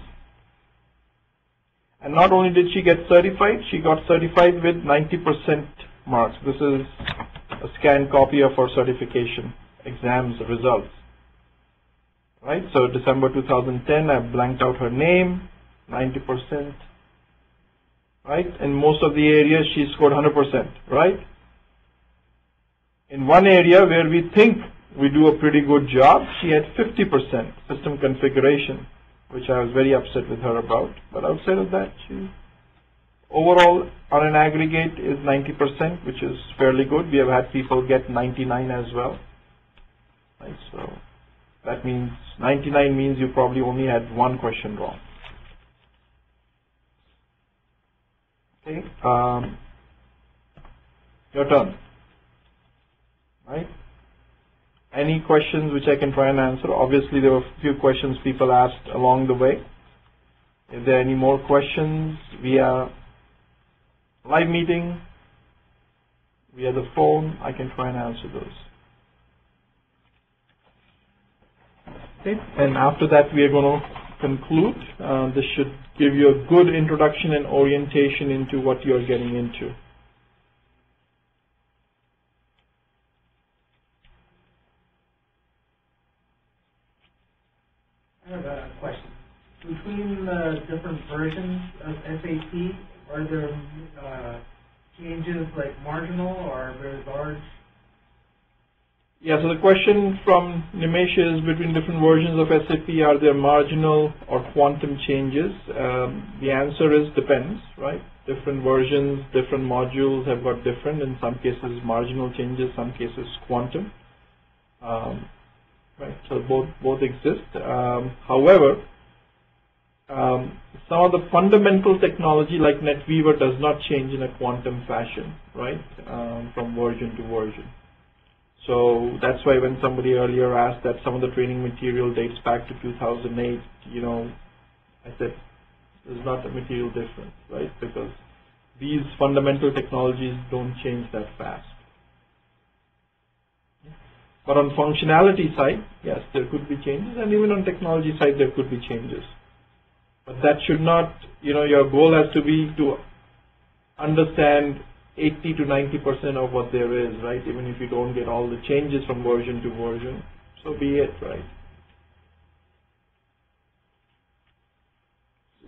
And not only did she get certified, she got certified with 90% marks. This is a scanned copy of her certification exams results. Right, so December 2010, I blanked out her name, 90%. Right, in most of the areas she scored 100%. Right, in one area where we think we do a pretty good job, she had 50% system configuration, which I was very upset with her about. But outside of that, she overall on an aggregate is 90%, which is fairly good. We have had people get 99 as well. Right, so that means 99 means you probably only had one question wrong. Okay, um, your turn. Right? Any questions which I can try and answer? Obviously, there were a few questions people asked along the way. If there are any more questions via live meeting, via the phone, I can try and answer those. Okay, and after that we are going to conclude. Uh, this should give you a good introduction and orientation into what you are getting into. I have a question. Between the different versions of SAP, are there uh, changes like marginal or very large? Yeah, so the question from Nimesh is between different versions of SAP, are there marginal or quantum changes? Um, the answer is depends, right? Different versions, different modules have got different, in some cases marginal changes, some cases quantum. Um, right, so both, both exist. Um, however, um, some of the fundamental technology like NetWeaver does not change in a quantum fashion, right, um, from version to version. So that's why when somebody earlier asked that some of the training material dates back to 2008, you know, I said there's not a material difference, right? Because these fundamental technologies don't change that fast. But on functionality side, yes, there could be changes, and even on technology side, there could be changes. But that should not, you know, your goal has to be to understand 80 to 90 percent of what there is, right? Even if you don't get all the changes from version to version, so be it, right?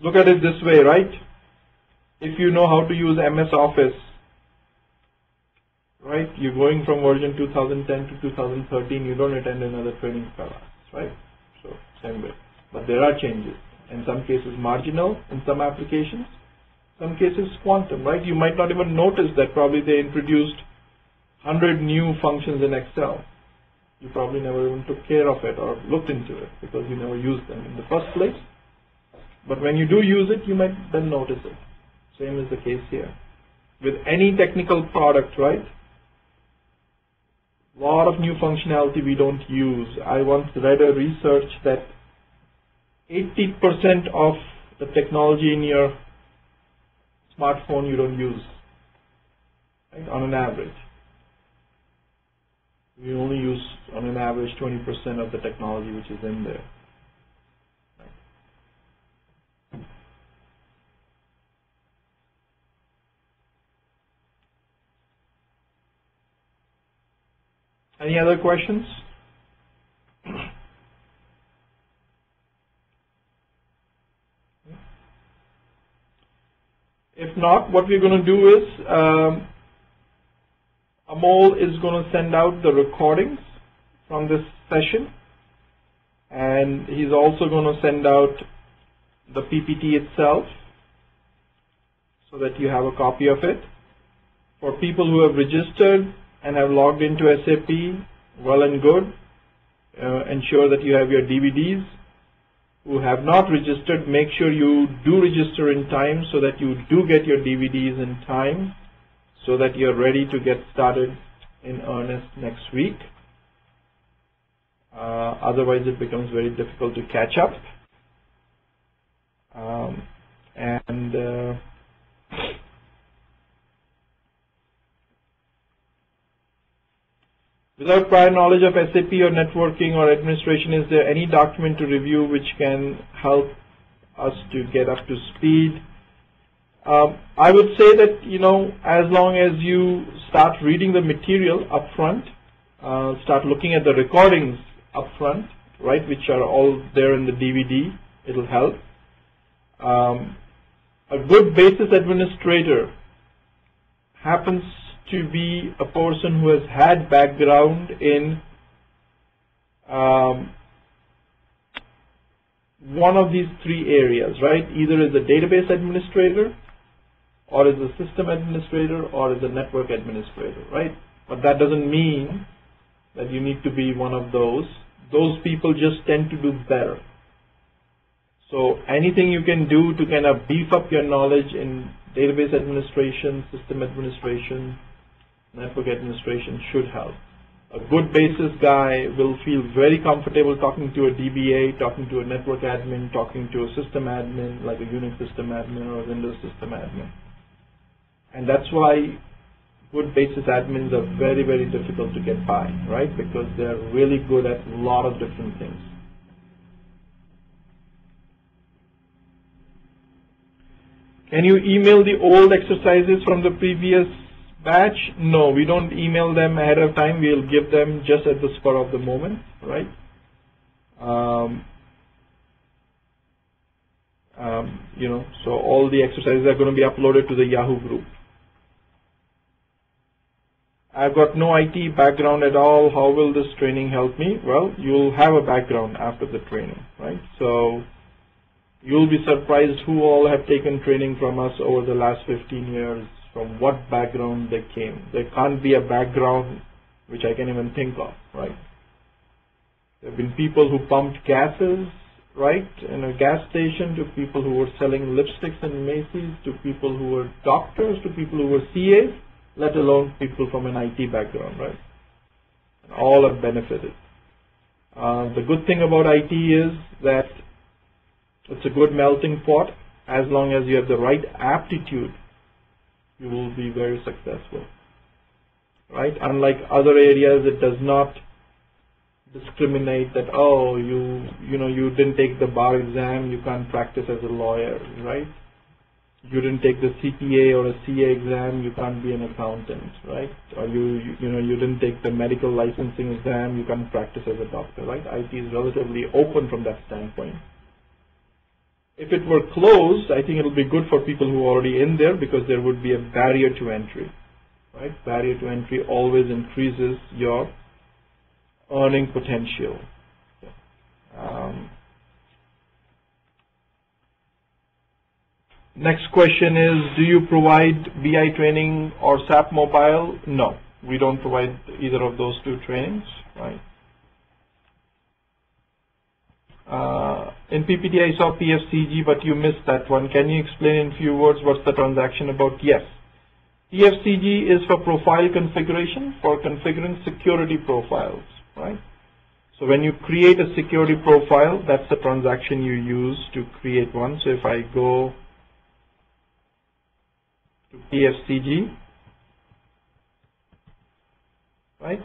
Look at it this way, right? If you know how to use MS Office, right? You're going from version 2010 to 2013, you don't attend another training class, right? So, same way. But there are changes. In some cases marginal, in some applications, some cases quantum, right? You might not even notice that probably they introduced 100 new functions in Excel. You probably never even took care of it or looked into it because you never used them in the first place. But when you do use it, you might then notice it. Same is the case here. With any technical product, right? A lot of new functionality we don't use. I once read a research that 80% of the technology in your smartphone you don't use, right, on an average. We only use, on an average, 20% of the technology which is in there. Any other questions? If not, what we're going to do is um, Amol is going to send out the recordings from this session and he's also going to send out the PPT itself so that you have a copy of it. For people who have registered and have logged into SAP, well and good. uh, ensure that you have your DVDs. Who have not registered, make sure you do register in time so that you do get your DVDs in time so that you're ready to get started in earnest next week. Uh, otherwise, it becomes very difficult to catch up. Um, and uh, Without prior knowledge of SAP or networking or administration, is there any document to review which can help us to get up to speed? Um, I would say that, you know, as long as you start reading the material up front, uh, start looking at the recordings up front, right, which are all there in the DVD, it'll help. Um, a good basis administrator happens to be a person who has had background in um, one of these three areas, right? Either as a database administrator, or as a system administrator, or as a network administrator, right? But that doesn't mean that you need to be one of those. Those people just tend to do better. So anything you can do to kind of beef up your knowledge in database administration, system administration, network administration should help. A good basis guy will feel very comfortable talking to a DBA, talking to a network admin, talking to a system admin, like a Unix system admin or a Windows system admin. And that's why good basis admins are very, very difficult to get by, right? Because they're really good at a lot of different things. Can you email the old exercises from the previous batch? No, we don't email them ahead of time. We'll give them just at the spur of the moment, right? Um, um, you know, so all the exercises are going to be uploaded to the Yahoo group. I've got no IT background at all. How will this training help me? Well, you'll have a background after the training, right? So you'll be surprised who all have taken training from us over the last 15 years from what background they came. There can't be a background which I can even think of, right? There have been people who pumped gases, right, in a gas station, to people who were selling lipsticks in Macy's, to people who were doctors, to people who were CAs, let alone people from an IT background, right? And all have benefited. Uh, the good thing about IT is that it's a good melting pot as long as you have the right aptitude you will be very successful. Right? Unlike other areas, it does not discriminate that, oh, you, you know, you didn't take the bar exam, you can't practice as a lawyer, right? You didn't take the CPA or a CA exam, you can't be an accountant, right? Or you, you, you know, you didn't take the medical licensing exam, you can't practice as a doctor, right? IT is relatively open from that standpoint. If it were closed, I think it'll be good for people who are already in there because there would be a barrier to entry. Right? Barrier to entry always increases your earning potential. Um, next question is, do you provide BI training or SAP Mobile? No, we don't provide either of those two trainings. Right? Uh, in PPT, I saw PFCG, but you missed that one. Can you explain in few words what's the transaction about? Yes. PFCG is for profile configuration, for configuring security profiles, right? So when you create a security profile, that's the transaction you use to create one. So if I go to PFCG, right?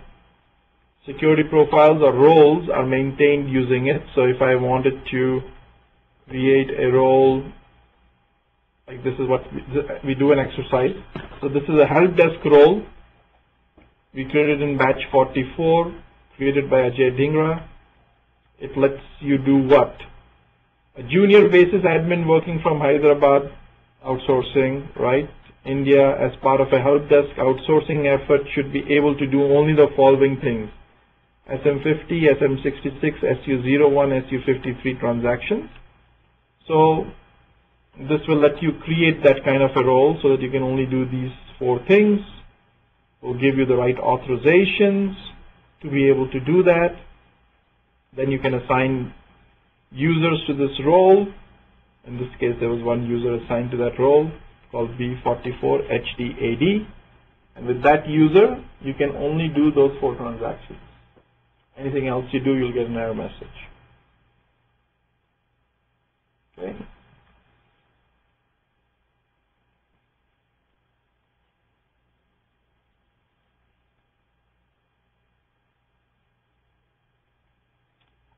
Security profiles or roles are maintained using it. So if I wanted to create a role, like this is what we, do an exercise. So this is a help desk role. We created in batch 44, created by Ajay Dhingra. It lets you do what? A junior basis admin working from Hyderabad, outsourcing, right? India as part of a help desk outsourcing effort should be able to do only the following things. SM50, SM66, SU01, SU53 transactions. So this will let you create that kind of a role so that you can only do these four things. Will give you the right authorizations to be able to do that. Then you can assign users to this role. In this case, there was one user assigned to that role called B44HDAD. And with that user, you can only do those four transactions. Anything else you do, you'll get an error message. Okay.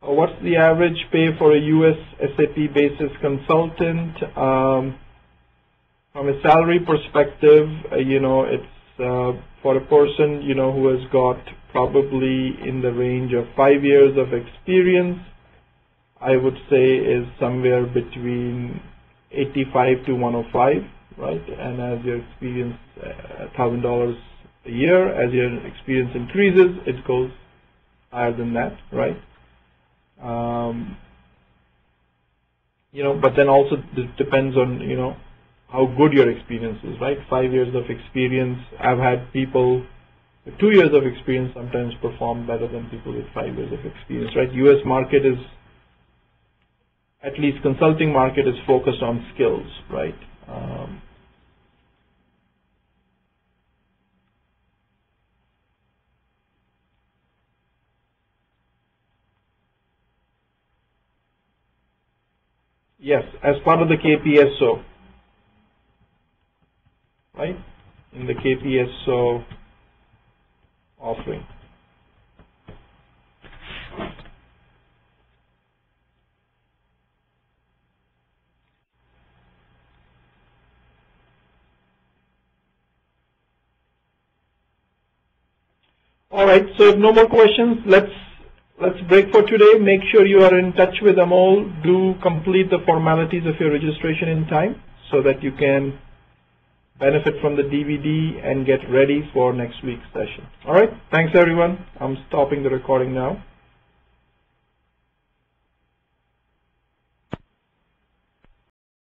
Uh, What's the average pay for a US SAP basis consultant? Um, from a salary perspective, uh, you know, it's uh, for a person, you know, who has got probably in the range of five years of experience, I would say is somewhere between 85 to 105, right? And as your experience, uh, thousand dollars a year, as your experience increases, it goes higher than that, right? Um, you know, but then also this depends on, you know, how good your experience is, right? Five years of experience. I've had people two years of experience sometimes perform better than people with five years of experience, right? U.S. market is, at least consulting market is focused on skills, right? Um, yes, as part of the KPSO, right? In the KPSO offering. All right, so if no more questions, let's let's break for today. Make sure you are in touch with Amol. Do complete the formalities of your registration in time so that you can benefit from the DVD and get ready for next week's session. All right, thanks everyone. I'm stopping the recording now.